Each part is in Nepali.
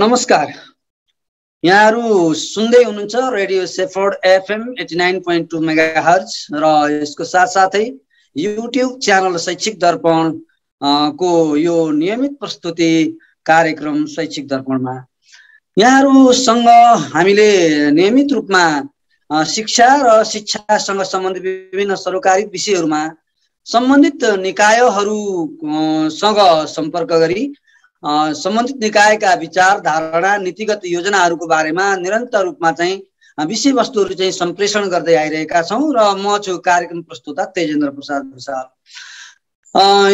नमस्कार। यहाँहरू सुन्दै हुनुहुन्छ radio Seaford FM eighty nine point two megahertz र यसको साथसाथै युट्युब च्यानल शैक्षिक दर्पण को यो नियमित प्रस्तुति कार्यक्रम शैक्षिक दर्पणमा। यहाँहरूसँग हामीले नियमित रूपमा शिक्षा र शिक्षासँग सम्बन्धित विभिन्न सरकारी विषयहरूमा सम्बन्धित निकायहरूसँग सम्पर्क गरी सम्बन्धित निकायका विचार धारणा नीतिगत योजनाहरूको बारेमा निरन्तर रूपमा चाहिँ विषयवस्तुहरू चाहिँ सम्प्रेषण गर्दै आइरहेका छौँ र म छु कार्यक्रम प्रस्तुता तेजेन्द्र प्रसाद भूषाल।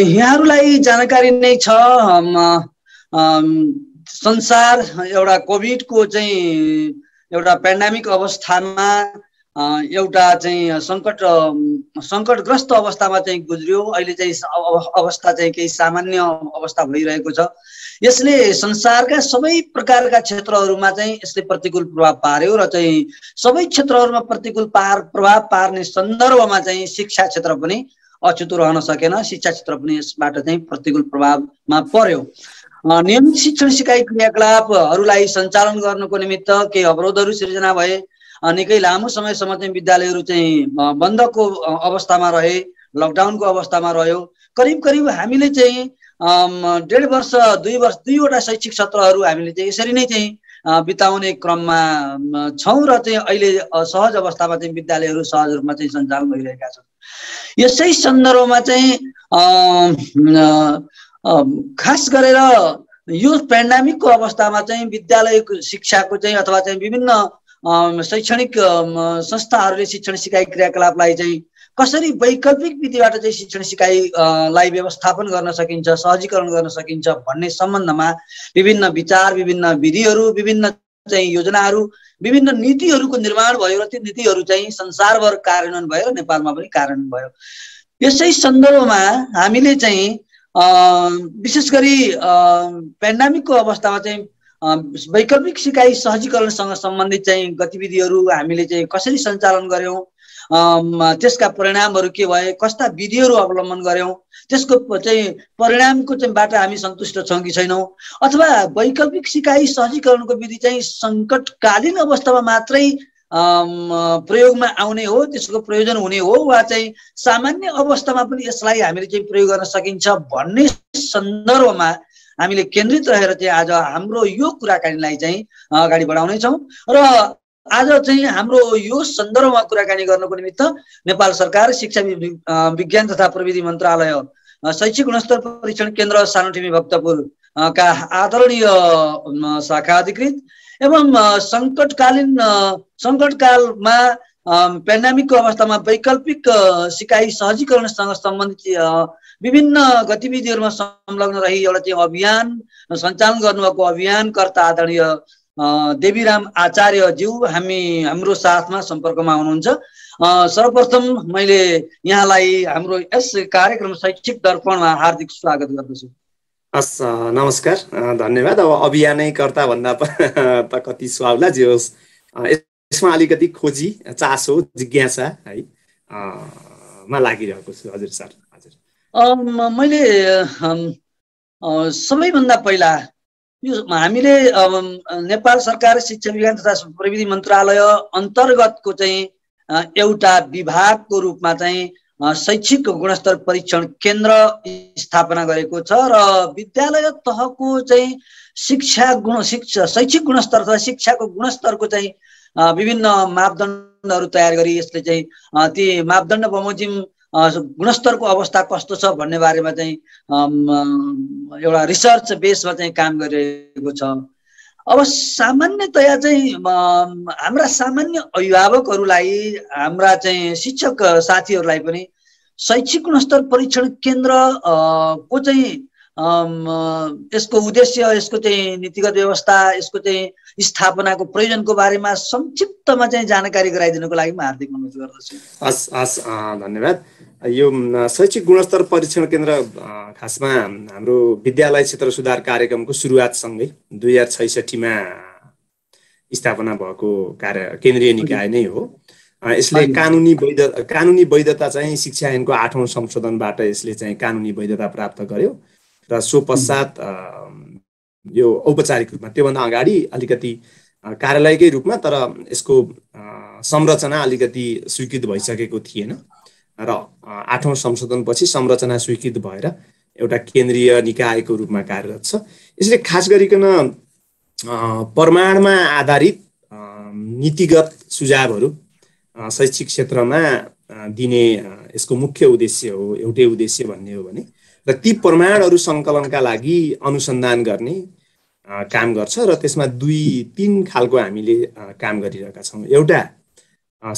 यहाँहरूलाई जानकारी नै छ संसार एउटा कोभिडको चाहिँ एउटा पेन्डामिक अवस्थामा एउटा चाहिँ सङ्कट सङ्कटग्रस्त अवस्थामा चाहिँ गुज्रियो। अहिले चाहिँ अवस्था चाहिँ केही सामान्य अवस्था भइरहेको छ। यसले संसारका सबै प्रकारका क्षेत्रहरूमा चाहिँ यसले प्रतिकूल प्रभाव पार्यो र चाहिँ सबै क्षेत्रहरूमा प्रतिकूल पार प्रभाव पार्ने सन्दर्भमा चाहिँ शिक्षा क्षेत्र पनि अछुतो रहन सकेन। शिक्षा क्षेत्र पनि यसबाट चाहिँ प्रतिकूल प्रभावमा पर्यो। नियमित शिक्षण सिकाइ क्रियाकलापहरूलाई सञ्चालन गर्नको निमित्त केही अवरोधहरू सिर्जना भए निकै लामो समयसम्म चाहिँ विद्यालयहरू चाहिँ बन्दको अवस्थामा रहे लकडाउनको अवस्थामा रह्यो। करिब करिब हामीले चाहिँ डेढ वर्ष दुई वर्ष दुईवटा शैक्षिक सत्रहरू हामीले चाहिँ यसरी नै चाहिँ बिताउने क्रममा छौँ र चाहिँ अहिले सहज अवस्थामा चाहिँ विद्यालयहरू सहज रूपमा चाहिँ सञ्चालन भइरहेका छन्। यसै सन्दर्भमा चाहिँ खास गरेर यो पेन्डामिकको अवस्थामा चाहिँ विद्यालयको शिक्षाको चाहिँ अथवा चाहिँ विभिन्न शैक्षणिक संस्थाहरूले शिक्षण सिकाइ क्रियाकलापलाई चाहिँ कसरी वैकल्पिक विधिबाट चाहिँ शिक्षण सिकाइलाई व्यवस्थापन गर्न सकिन्छ सहजीकरण गर्न सकिन्छ भन्ने सम्बन्धमा विभिन्न विचार विभिन्न विधिहरू विभिन्न चाहिँ योजनाहरू विभिन्न नीतिहरूको निर्माण भयो र ती नीतिहरू चाहिँ संसारभर कार्यान्वयन भयो नेपालमा पनि कार्यान्वयन भयो। यसै सन्दर्भमा हामीले चाहिँ विशेष गरी पेन्डामिकको अवस्थामा चाहिँ वैकल्पिक सिकाइ सहजीकरणसँग सम्बन्धित चाहिँ गतिविधिहरू हामीले चाहिँ कसरी सञ्चालन गऱ्यौँ? त्यसका परिणामहरू के भए? कस्ता विधिहरू अवलम्बन गऱ्यौँ? त्यसको चाहिँ परिणामको चाहिँ बाट हामी सन्तुष्ट छौँ कि छैनौँ? अथवा वैकल्पिक सिकाइ सहजीकरणको विधि चाहिँ सङ्कटकालीन अवस्थामा मात्रै प्रयोगमा आउने हो त्यसको प्रयोजन हुने हो वा चाहिँ सामान्य अवस्थामा पनि यसलाई हामीले चाहिँ प्रयोग गर्न सकिन्छ भन्ने सन्दर्भमा हामीले केन्द्रित रहेर चाहिँ आज हाम्रो यो कुराकानीलाई चाहिँ अगाडि बढाउनेछौँ। र आज चाहिँ हाम्रो यो सन्दर्भमा कुराकानी गर्नको निमित्त नेपाल सरकार शिक्षा विज्ञान तथा प्रविधि मन्त्रालय शैक्षिक गुणस्तर परीक्षण केन्द्र सानोटिमी भक्तपुर का आदरणीय शाखा अधिकृत एवं सङ्कटकालीन सङ्कटकालमा पेन्डामिकको अवस्थामा वैकल्पिक सिकाइ सहजीकरणसँग सम्बन्धित विभिन्न गतिविधिहरूमा संलग्न रही एउटा चाहिँ अभियान सञ्चालन गर्नुभएको अभियानकर्ता आदरणीय देवीराम आचार्यज्यू हामी हाम्रो साथमा सम्पर्कमा हुनुहुन्छ। सर्वप्रथम मैले यहाँलाई हाम्रो यस कार्यक्रम शैक्षिक दर्पणमा हार्दिक स्वागत गर्दछु। हस् नमस्कार धन्यवाद। अब अभियानैकर्ता भन्दा त कति सुहाउला जे होस्। यसमा अलिकति खोजी चासो जिज्ञासा है मा लागिरहेको छु हजुर सर हजुर। मैले सबैभन्दा पहिला यो हामीले नेपाल सरकार शिक्षा विज्ञान तथा प्रविधि मन्त्रालय अन्तर्गतको चाहिँ एउटा विभागको रूपमा चाहिँ शैक्षिक गुणस्तर परीक्षण केन्द्र स्थापना गरेको छ र विद्यालय तहको चाहिँ शिक्षा गुण शिक्षा शैक्षिक गुणस्तर तथा शिक्षाको गुणस्तरको चाहिँ विभिन्न मापदण्डहरू तयार गरी यसले चाहिँ ती मापदण्ड बमोजिम गुणस्तरको अवस्था कस्तो छ भन्ने बारेमा चाहिँ एउटा रिसर्च बेसमा चाहिँ काम गरिरहेको छ। अब सामान्यतया चाहिँ हाम्रा सामान्य अभिभावकहरूलाई हाम्रा चाहिँ शिक्षक साथीहरूलाई पनि शैक्षिक गुणस्तर परीक्षण केन्द्र को चाहिँ यसको उद्देश्य यसको चाहिँ नीतिगत व्यवस्था यसको चाहिँ स्थापनाको प्रयोजनको बारेमा संक्षिप्तमा चाहिँ जानकारी गराइदिनुको लागि म हार्दिक अनुरोध गर्दछु। हस् हस् धन्यवाद। यो शैक्षिक गुणस्तर परीक्षण केन्द्र खासमा हाम्रो विद्यालय क्षेत्र सुधार कार्यक्रमको सुरुवातसँगै दुई हजार छैसठीमा स्थापना भएको कार्य केन्द्रीय निकाय नै हो। यसले कानुनी वैध कानुनी वैधता चाहिँ शिक्षा ऐनको आठौँ संशोधनबाट यसले चाहिँ कानुनी वैधता प्राप्त गर्यो। र सो पश्चात यो औपचारिक रूपमा त्योभन्दा अगाडि अलिकति कार्यालयकै रूपमा तर यसको संरचना अलिकति स्वीकृत भइसकेको थिएन। र आठौँ संशोधनपछि संरचना स्वीकृत भएर एउटा केन्द्रीय निकायको रूपमा कार्यरत छ। यसले खास गरिकन प्रमाणमा आधारित नीतिगत सुझावहरू शैक्षिक क्षेत्रमा दिने यसको मुख्य उद्देश्य हो एउटै उद्देश्य भन्ने हो भने र ती प्रमाणहरू सङ्कलनका लागि अनुसन्धान गर्ने काम गर्छ र त्यसमा दुई तिन खालको हामीले काम गरिरहेका छौँ। एउटा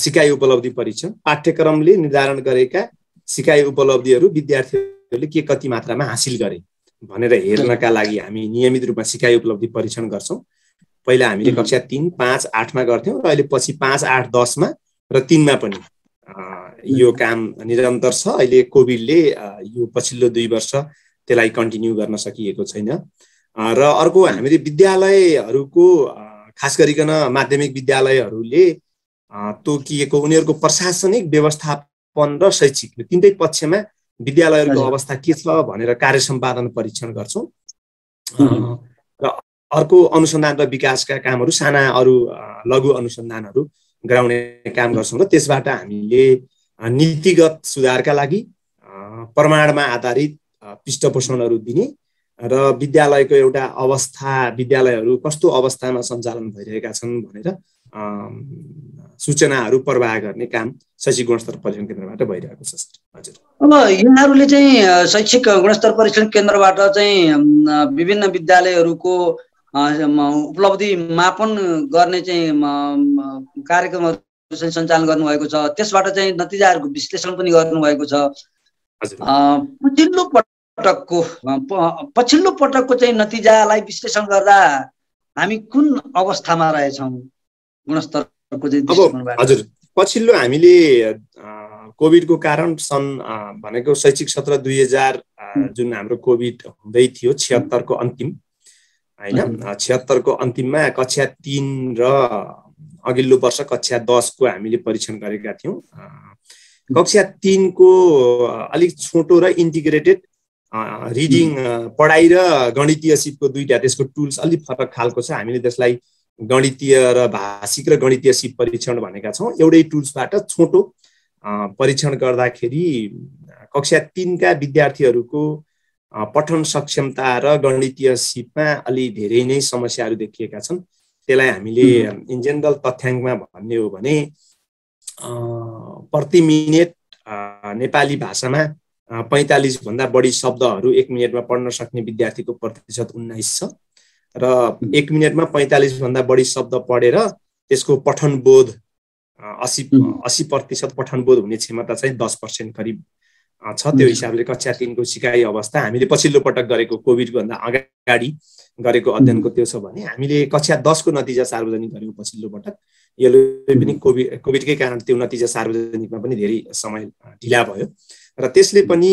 सिकाइ उपलब्धि परीक्षण। पाठ्यक्रमले निर्धारण गरेका सिकाइ उपलब्धिहरू विद्यार्थीहरूले के कति मात्रामा हासिल गरे भनेर हेर्नका लागि हामी नियमित रूपमा सिकाइ उपलब्धि परीक्षण गर्छौँ। पहिला हामीले कक्षा तिन पाँच आठमा गर्थ्यौँ र अहिले पछि पाँच आठ दसमा र तिनमा पनि यो काम निरन्तर छ। अहिले कोभिडले यो पछिल्लो दुई वर्ष त्यसलाई कन्टिन्यू गर्न सकिएको छैन। र अर्को हामीले विद्यालयहरूको खास गरिकन माध्यमिक विद्यालयहरूले तोकिएको उनीहरूको प्रशासनिक व्यवस्थापन र शैक्षिक तिनटै पक्षमा विद्यालयहरूको अवस्था के छ भनेर कार्य सम्पादन परीक्षण गर्छौँ। र अर्को अनुसन्धान र विकासका कामहरू साना अरू लघु अनुसन्धानहरू गराउने काम गर्छौँ र त्यसबाट हामीले नीतिगत सुधारका लागि प्रमाणमा आधारित पृष्ठपोषणहरू दिने र विद्यालयको एउटा अवस्था विद्यालयहरू कस्तो अवस्थामा सञ्चालन भइरहेका छन् भनेर सूचनाहरू प्रवाह गर्ने काम शैक्षिक गुणस्तर परीक्षण केन्द्रबाट भइरहेको छ हजुर। अब यहाँहरूले चाहिँ शैक्षिक गुणस्तर परीक्षण केन्द्रबाट चाहिँ विभिन्न विद्यालयहरूको उपलब्धि मापन गर्ने चाहिँ कार्यक्रमहरू चाहिँ सञ्चालन गर्नुभएको छ। त्यसबाट चाहिँ नतिजाहरूको विश्लेषण पनि गर्नुभएको छ। पछिल्लो पटकको पछिल्लो पटकको चाहिँ नतिजालाई विश्लेषण गर्दा हामी कुन अवस्थामा रहेछौँ? गुणस्तरको चाहिँ हजुर पछिल्लो हामीले कोभिडको कारण सन् भनेको शैक्षिक सत्र दुई हजार जुन हाम्रो कोभिड हुँदै थियो छिहत्तरको अन्तिम। होइन? छिहत्तरको अन्तिममा कक्षा तिन र अघिल्लो वर्ष कक्षा दसको हामीले परीक्षण गरेका थियौँ। कक्षा तिनको अलिक छोटो र इन्टिग्रेटेड रिडिङ पढाइ र गणितीय सिपको दुईवटा त्यसको टुल्स अलिक फरक खालको छ। हामीले त्यसलाई गणितीय र भाषिक र गणितीय सिप परीक्षण भनेका छौँ। एउटै टुल्सबाट छोटो परीक्षण गर्दाखेरि कक्षा तिनका विद्यार्थीहरूको पठन सक्षमता र गणितीय सिपमा अलि धेरै नै समस्याहरू देखिएका छन्। त्यसलाई हामीले इन जेनरल तथ्याङ्कमा भन्ने हो भने प्रति मिनट नेपाली भाषामा पैँतालिसभन्दा बढी शब्दहरू एक मिनटमा पढ्न सक्ने विद्यार्थीको प्रतिशत उन्नाइस छ। र एक मिनटमा पैँतालिसभन्दा बढी शब्द पढेर त्यसको पठनबोध असी असी प्रतिशत पठनबोध हुने क्षमता चाहिँ दस पर्सेन्ट करिब छ त्यो हिसाबले कक्षा तिनको सिकाइ अवस्था हामीले पछिल्लो पटक गरेको कोभिडभन्दा अगाडि गरेको अध्ययनको त्यो छ भने हामीले कक्षा दसको नतिजा सार्वजनिक गऱ्यौँ पछिल्लो पटक। यसले पनि कोभिड कोभिडकै कारण त्यो नतिजा सार्वजनिकमा पनि धेरै समय ढिला भयो। र त्यसले पनि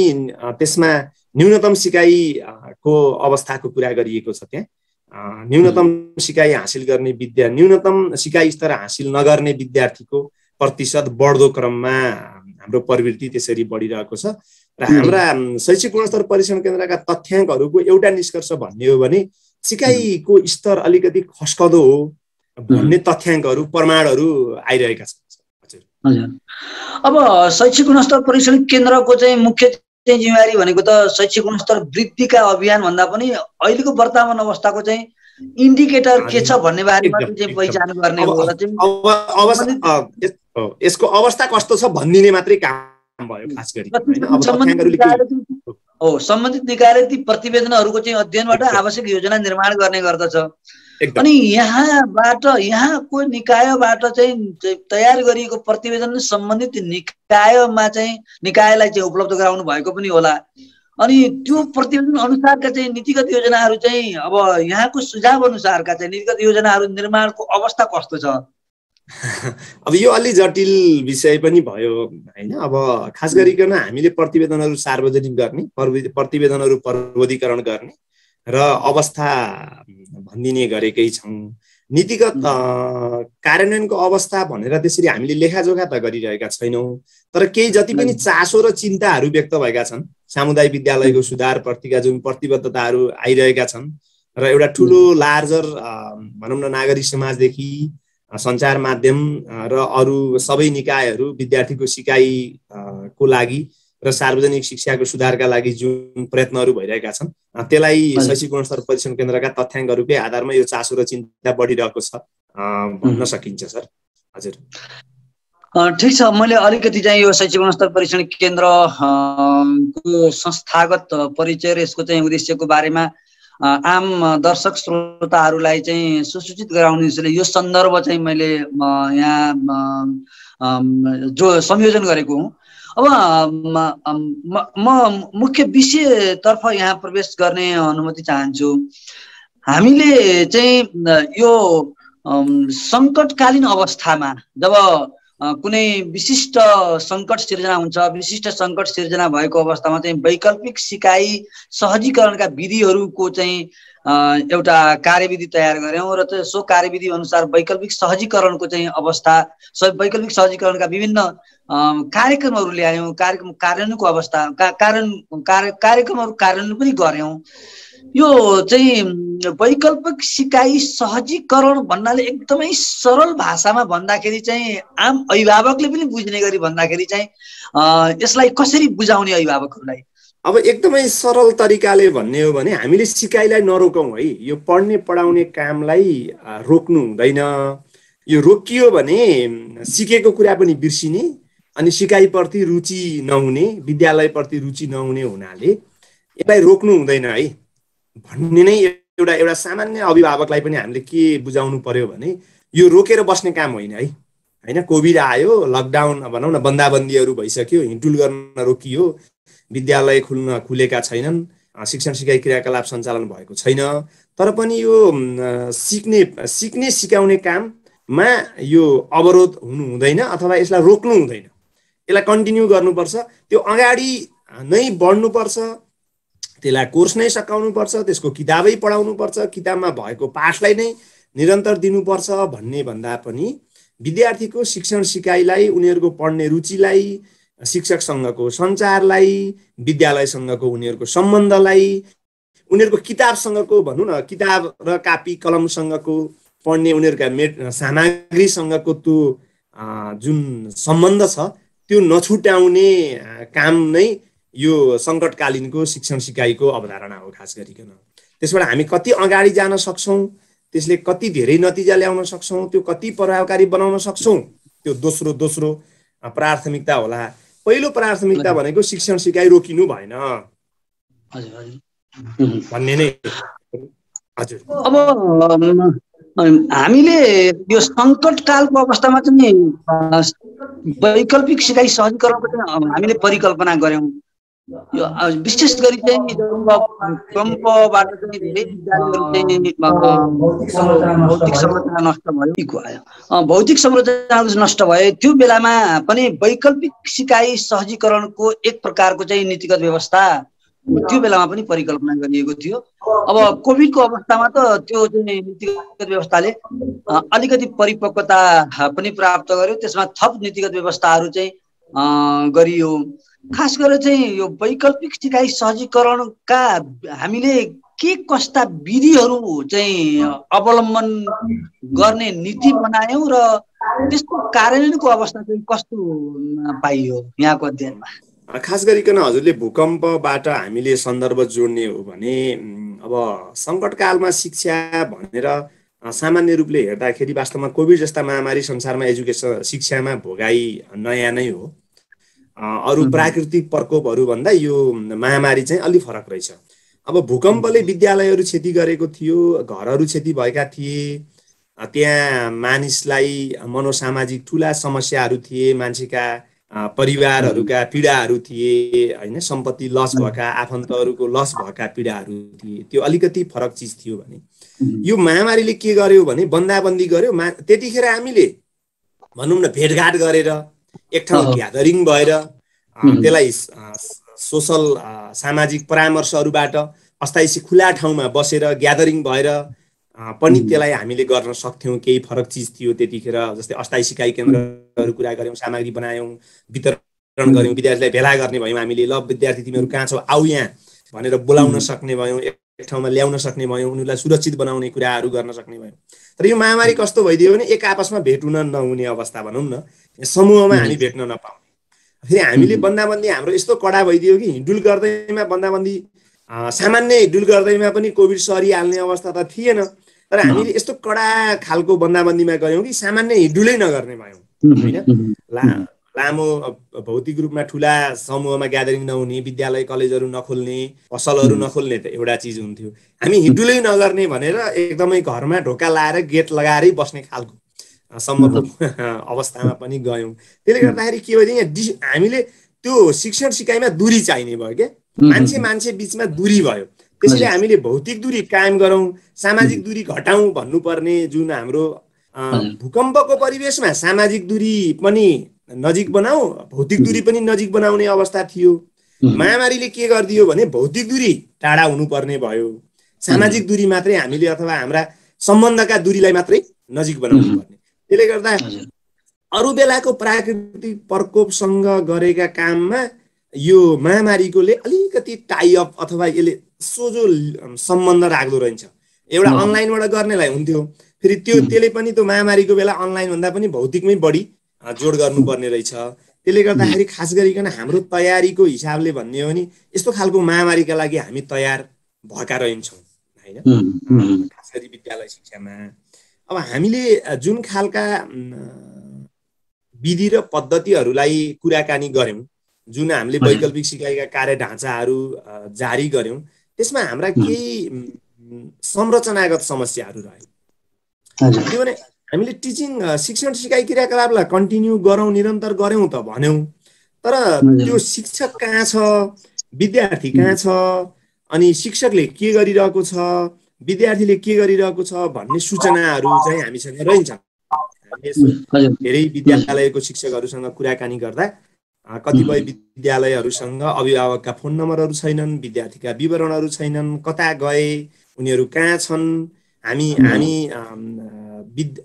त्यसमा न्यूनतम सिकाइको अवस्थाको कुरा गरिएको छ त्यहाँ। न्यूनतम सिकाइ हासिल गर्ने विद्या न्यूनतम सिकाइ स्तर हासिल नगर्ने विद्यार्थीको प्रतिशत बढ्दो क्रममा हाम्रो प्रवृत्ति त्यसरी बढिरहेको छ र हाम्रा शैक्षिक गुणस्तर परीक्षण केन्द्रका तथ्याङ्कहरूको एउटा निष्कर्ष भन्ने हो भने सिकाइको स्तर अलिकति खस्कदो हो भन्ने तथ्याङ्कहरू प्रमाणहरू आइरहेका छन्। हजुर। अब शैक्षिक गुणस्तर परीक्षण केन्द्रको चाहिँ मुख्य चाहिँ जिम्मेवारी भनेको त शैक्षिक गुणस्तर वृद्धिका अभियान भन्दा पनि अहिलेको वर्तमान अवस्थाको चाहिँ इन्डिकेटर के छ भन्ने बारेमा चाहिँ पहिचान गर्ने यसको अवस्था कस्तो छ भनिदिने मात्रै काम भयो खास गरी। हो सम्बन्धित निकायले ती प्रतिवेदनहरूको चाहिँ अध्ययनबाट आवश्यक योजना निर्माण गर्ने गर्दछ। अनि यहाँबाट यहाँको निकायबाट चाहिँ तयार गरिएको प्रतिवेदन सम्बन्धित निकायमा चाहिँ निकायलाई चाहिँ उपलब्ध गराउनु भएको पनि होला। अनि त्यो प्रतिवेदन अनुसारका चाहिँ नीतिगत योजनाहरू चाहिँ अब यहाँको सुझाव अनुसारका चाहिँ नीतिगत योजनाहरू निर्माणको अवस्था कस्तो छ? अब यो अलि जटिल विषय पनि भयो होइन? अब खास गरिकन हामीले प्रतिवेदनहरू सार्वजनिक गर्ने प्रतिवेदनहरू प्रबोधीकरण गर्ने र अवस्था भनिदिने गरेकै छौँ। नीतिगत कार्यान्वयनको अवस्था भनेर त्यसरी हामीले लेखाजोखा त गरिरहेका छैनौँ। तर केही जति पनि चासो र चिन्ताहरू व्यक्त भएका छन् सामुदायिक विद्यालयको सुधारप्रतिका जुन प्रतिबद्धताहरू आइरहेका छन् र एउटा ठुलो लार्जर भनौँ न नागरिक समाजदेखि सञ्चार माध्यम र अरू सबै निकायहरू विद्यार्थीको सिकाइको लागि र सार्वजनिक शिक्षाको सुधारका लागि जुन प्रयत्नहरू भइरहेका छन् त्यसलाई शैक्षिक गुणस्तर परीक्षण केन्द्रका तथ्याङ्कहरूकै आधारमा यो चासो र चिन्ता बढिरहेको छ भन्न सकिन्छ सर? हजुर। ठिक छ मैले अलिकति चाहिँ यो शैक्षिक गुणस्तर परीक्षण केन्द्र को संस्थागत परिचय र यसको चाहिँ उद्देश्यको बारेमा आम दर्शक श्रोताहरूलाई चाहिँ सुसूचित गराउने यो सन्दर्भ चाहिँ मैले यहाँ जो संयोजन गरेको हुँ अब म मुख्य विषयतर्फ यहाँ प्रवेश गर्ने अनुमति चाहन्छु। हामीले चाहिँ यो सङ्कटकालीन अवस्थामा जब कुनै विशिष्ट सङ्कट सिर्जना हुन्छ विशिष्ट सङ्कट सिर्जना भएको अवस्थामा चाहिँ वैकल्पिक सिकाइ सहजीकरणका विधिहरूको चाहिँ एउटा कार्यविधि तयार गऱ्यौँ र सो कार्यविधि अनुसार वैकल्पिक सहजीकरणको चाहिँ अवस्था वैकल्पिक सहजीकरणका विभिन्न कार्यक्रमहरू ल्यायौँ कार्यक्रम कार्यान्वयनको अवस्था कारण कार्यक्रमहरू कार्यान्वयन पनि गऱ्यौँ। यो चाहिँ वैकल्पिक सिकाइ सहजीकरण भन्नाले एकदमै सरल भाषामा भन्दाखेरि चाहिँ आम अभिभावकले पनि बुझ्ने गरी भन्दाखेरि चाहिँ यसलाई कसरी बुझाउने अभिभावकहरूलाई? अब एकदमै सरल तरिकाले भन्ने हो भने हामीले सिकाइलाई नरोकौँ है। यो पढ्ने पढाउने कामलाई रोक्नु हुँदैन। यो रोकियो भने सिकेको कुरा पनि बिर्सिने अनि सिकाइप्रति रुचि नहुने विद्यालयप्रति रुचि नहुने हुनाले यसलाई रोक्नु हुँदैन है। भन्ने नै एउटा एउटा सामान्य अभिभावकलाई पनि हामीले के बुझाउनु पर्यो भने यो रोकेर बस्ने काम होइन है। होइन कोभिड आयो लकडाउन भनौँ न बन्दाबन्दीहरू भइसक्यो हिँडुल गर्न रोकियो। विद्यालय खुल्न खुलेका छैनन्। शिक्षण सिकाइ क्रियाकलाप सञ्चालन भएको छैन। तर पनि यो सिक्ने सिक्ने सिकाउने काममा यो अवरोध हुनु हुँदैन अथवा यसलाई रोक्नु हुँदैन। यसलाई कन्टिन्यू गर्नुपर्छ। त्यो अगाडि नै बढ्नुपर्छ। त्यसलाई कोर्स नै सकाउनुपर्छ। त्यसको किताबै पढाउनुपर्छ। किताबमा भएको पाठलाई नै निरन्तर दिनुपर्छ भन्ने भन्दा पनि विद्यार्थीको शिक्षण सिकाइलाई उनीहरूको पढ्ने रुचिलाई शिक्षकसँगको सञ्चारलाई विद्यालयसँगको उनीहरूको सम्बन्धलाई उनीहरूको किताबसँगको भनौँ न किताब र कापी कलमसँगको पढ्ने उनीहरूका मेट सामग्रीसँगको त्यो जुन सम्बन्ध छ त्यो नछुट्याउने काम नै यो सङ्कटकालीनको शिक्षण सिकाइको अवधारणा हो खास गरिकन। त्यसबाट हामी कति अगाडि जान सक्छौँ त्यसले कति धेरै नतिजा ल्याउन सक्छौँ त्यो कति प्रभावकारी बनाउन सक्छौँ त्यो दोस्रो दोस्रो प्राथमिकता होला। पहिलो प्राथमिकता भनेको शिक्षण सिकाइ रोकिनु भएन। भन्ने नै। हजुर। अब हामीले यो सङ्कटकालको अवस्थामा चाहिँ वैकल्पिक सिकाइ सहजीकरणको चाहिँ हामीले परिकल्पना गऱ्यौँ। यो विशेष गरी चाहिँ कम्पबाट चाहिँ धेरै विद्यार्थीहरू चाहिँ भौतिक संरचना नष्ट भयो। आयो भौतिक संरचना नष्ट भयो। त्यो बेलामा पनि वैकल्पिक सिकाइ सहजीकरणको एक प्रकारको चाहिँ नीतिगत व्यवस्था त्यो बेलामा पनि परिकल्पना गरिएको थियो। अब कोभिडको अवस्थामा त त्यो चाहिँ नीतिगत व्यवस्थाले अलिकति परिपक्वता पनि प्राप्त गर्यो। त्यसमा थप नीतिगत व्यवस्थाहरू चाहिँ गरियो। खास गरेर चाहिँ यो वैकल्पिक सिकाइ सहजीकरणका हामीले के कस्ता विधिहरू चाहिँ अवलम्बन गर्ने नीति बनायौँ र त्यसको कार्यान्वयनको अवस्था चाहिँ कस्तो पाइयो यहाँको अध्ययनमा? खास गरिकन हजुरले भूकम्पबाट हामीले सन्दर्भ जोड्ने हो भने अब सङ्कटकालमा शिक्षा भनेर सामान्य रूपले हेर्दाखेरि वास्तवमा कोभिड जस्ता महामारी संसारमा एजुकेसन शिक्षामा भोगाई नयाँ नै हो। अरू प्राकृतिक प्रकोपहरू भन्दा यो महामारी चाहिँ अलिक फरक रहेछ। अब भूकम्पले विद्यालयहरू क्षति गरेको थियो घरहरू क्षति भएका थिए त्यहाँ मानिसलाई मनोसामाजिक ठुला समस्याहरू थिए मान्छेका परिवारहरूका पीडाहरू थिए होइन सम्पत्ति लस भएका आफन्तहरूको लस भएका पीडाहरू थिए त्यो अलिकति फरक चिज थियो भने। यो महामारीले के गर्यो भने बन्दाबन्दी गर्यो मा त्यतिखेर हामीले भनौँ न भेटघाट गरेर एक ठाउँ ग्यादरिङ भएर त्यसलाई सोसल सामाजिक परामर्शहरूबाट अस्थायी खुला ठाउँमा बसेर ग्यादरिङ भएर पनि त्यसलाई हामीले गर्न सक्थ्यौँ। केही फरक चिज थियो त्यतिखेर जस्तै अस्थायी सिकाइ केन्द्रहरू कुरा गऱ्यौँ सामग्री बनायौँ वितरण गऱ्यौँ विद्यार्थीलाई भेला गर्ने भयौँ हामीले। ल विद्यार्थी तिमीहरू कहाँ छौ? आऊ यहाँ। भनेर बोलाउन सक्ने भयौँ एक ठाउँमा ल्याउन सक्ने भयौँ उनीहरूलाई सुरक्षित बनाउने कुराहरू गर्न सक्ने भयौँ। तर यो महामारी कस्तो भइदियो भने एक आपसमा भेट हुन नहुने अवस्था भनौँ न। समूहमा हामी भेट्न नपाउने। फेरि हामीले बन्दाबन्दी हाम्रो यस्तो कडा भइदियो कि हिँडुल गर्दैमा बन्दाबन्दी सामान्य हिँडुल गर्दैमा पनि कोभिड सरिहाल्ने अवस्था त थिएन। तर हामीले यस्तो कडा खालको बन्दाबन्दीमा गयौँ कि सामान्य हिँडुलै नगर्ने भयौँ। होइन? लामो भौतिक रूपमा ठुला समूहमा ग्यादरिङ नहुने विद्यालय कलेजहरू नखोल्ने पसलहरू नखोल्ने त एउटा चिज हुन्थ्यो। हामी हिँडुलै नगर्ने भनेर एकदमै घरमा ढोका लाएर गेट लगाएरै बस्ने खालको सम्म अवस्थामा पनि गयौँ। त्यसले गर्दाखेरि के भयो यहाँ डि हामीले त्यो शिक्षण सिकाइमा दूरी चाहिने भयो क्या मान्छे मान्छे बिचमा दूरी भयो। त्यसैले हामीले भौतिक दूरी कायम गरौँ सामाजिक दूरी घटाउँ भन्नुपर्ने जुन हाम्रो भूकम्पको परिवेशमा सामाजिक दूरी पनि नजिक बनाऊ भौतिक दूरी पनि नजिक बनाउने अवस्था थियो। महामारीले के गरिदियो भने भौतिक दूरी टाढा हुनुपर्ने भयो। सामाजिक दूरी मात्रै हामीले अथवा हाम्रा सम्बन्धका दूरीलाई मात्रै नजिक बनाउनु पर्ने त्यसले गर्दा अरू बेलाको प्राकृतिक प्रकोपसँग गरेका काममा यो महामारीकोले अलिकति टाइअप अथवा यसले सोझो सम्बन्ध राख्दो रहेछ। एउटा अनलाइनबाट गर्नेलाई हुन्थ्यो। फेरि त्यो त्यसले पनि त्यो महामारीको बेला अनलाइन भन्दा पनि भौतिकमै बढी जोड गर्नुपर्ने रहेछ। त्यसले गर्दाखेरि खास गरिकन हाम्रो तयारीको हिसाबले भन्ने हो भने यस्तो खालको महामारीका लागि हामी तयार भएका रहन्छौँ होइन? खास गरी विद्यालय शिक्षामा। अब हामीले जुन खालका विधि र पद्धतिहरूलाई कुराकानी गऱ्यौँ जुन हामीले वैकल्पिक सिकाइका कार्य ढाँचाहरू जारी गऱ्यौँ त्यसमा हाम्रा केही संरचनागत समस्याहरू रह्यो। त्यो भने हामीले टिचिङ शिक्षण सिकाइ क्रियाकलापलाई कन्टिन्यू गरौँ निरन्तर गऱ्यौँ त भन्यौँ तर त्यो शिक्षक कहाँ छ विद्यार्थी कहाँ छ अनि शिक्षकले के गरिरहेको छ विद्यार्थीले के गरिरहेको छ भन्ने सूचनाहरू चाहिँ हामीसँग रहन्छ। धेरै विद्यालयको शिक्षकहरूसँग कुराकानी गर्दा कतिपय विद्यालयहरूसँग अभिभावकका फोन नम्बरहरू छैनन् विद्यार्थीका विवरणहरू छैनन् कता गए उनीहरू कहाँ छन् हामी हामी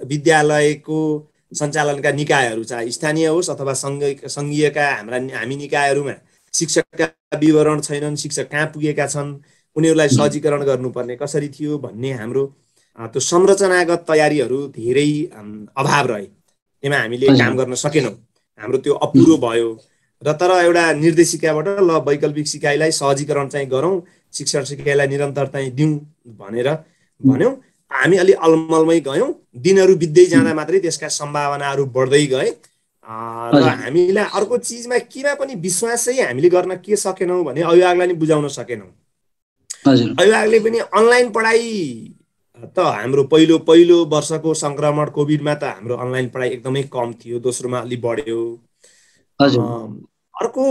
विद्यालयको सञ्चालनका निकायहरू चाहे स्थानीय होस् अथवा सङ्घ सङ्घीयका हाम्रा हामी निकायहरूमा शिक्षकका विवरण छैनन् शिक्षक कहाँ पुगेका छन् उनीहरूलाई सहजीकरण गर्नुपर्ने। कसरी थियो भन्ने हाम्रो त्यो संरचनागत तयारीहरू धेरै अभाव रहे। त्यसमा हामीले काम गर्न सकेनौँ। हाम्रो त्यो अपुरो भयो। र तर एउटा निर्देशिकाबाट ल वैकल्पिक सिकाइलाई सहजीकरण चाहिँ गरौँ शिक्षण सिकाइलाई निरन्तर चाहिँ दिउँ भनेर भन्यौँ। हामी अलि अलमलमै गयौँ। दिनहरू बित्दै जाँदा मात्रै त्यसका सम्भावनाहरू बढ्दै गए। र हामीलाई अर्को चिजमा केमा पनि विश्वासै हामीले गर्न के सकेनौँ भने अभिभावकलाई नि बुझाउन सकेनौँ। अभिभावकले पनि अनलाइन पढाइ। त हाम्रो पहिलो पहिलो वर्षको सङ्क्रमण कोभिडमा त हाम्रो अनलाइन पढाइ एकदमै कम थियो दोस्रोमा अलि बढ्यो। अर्को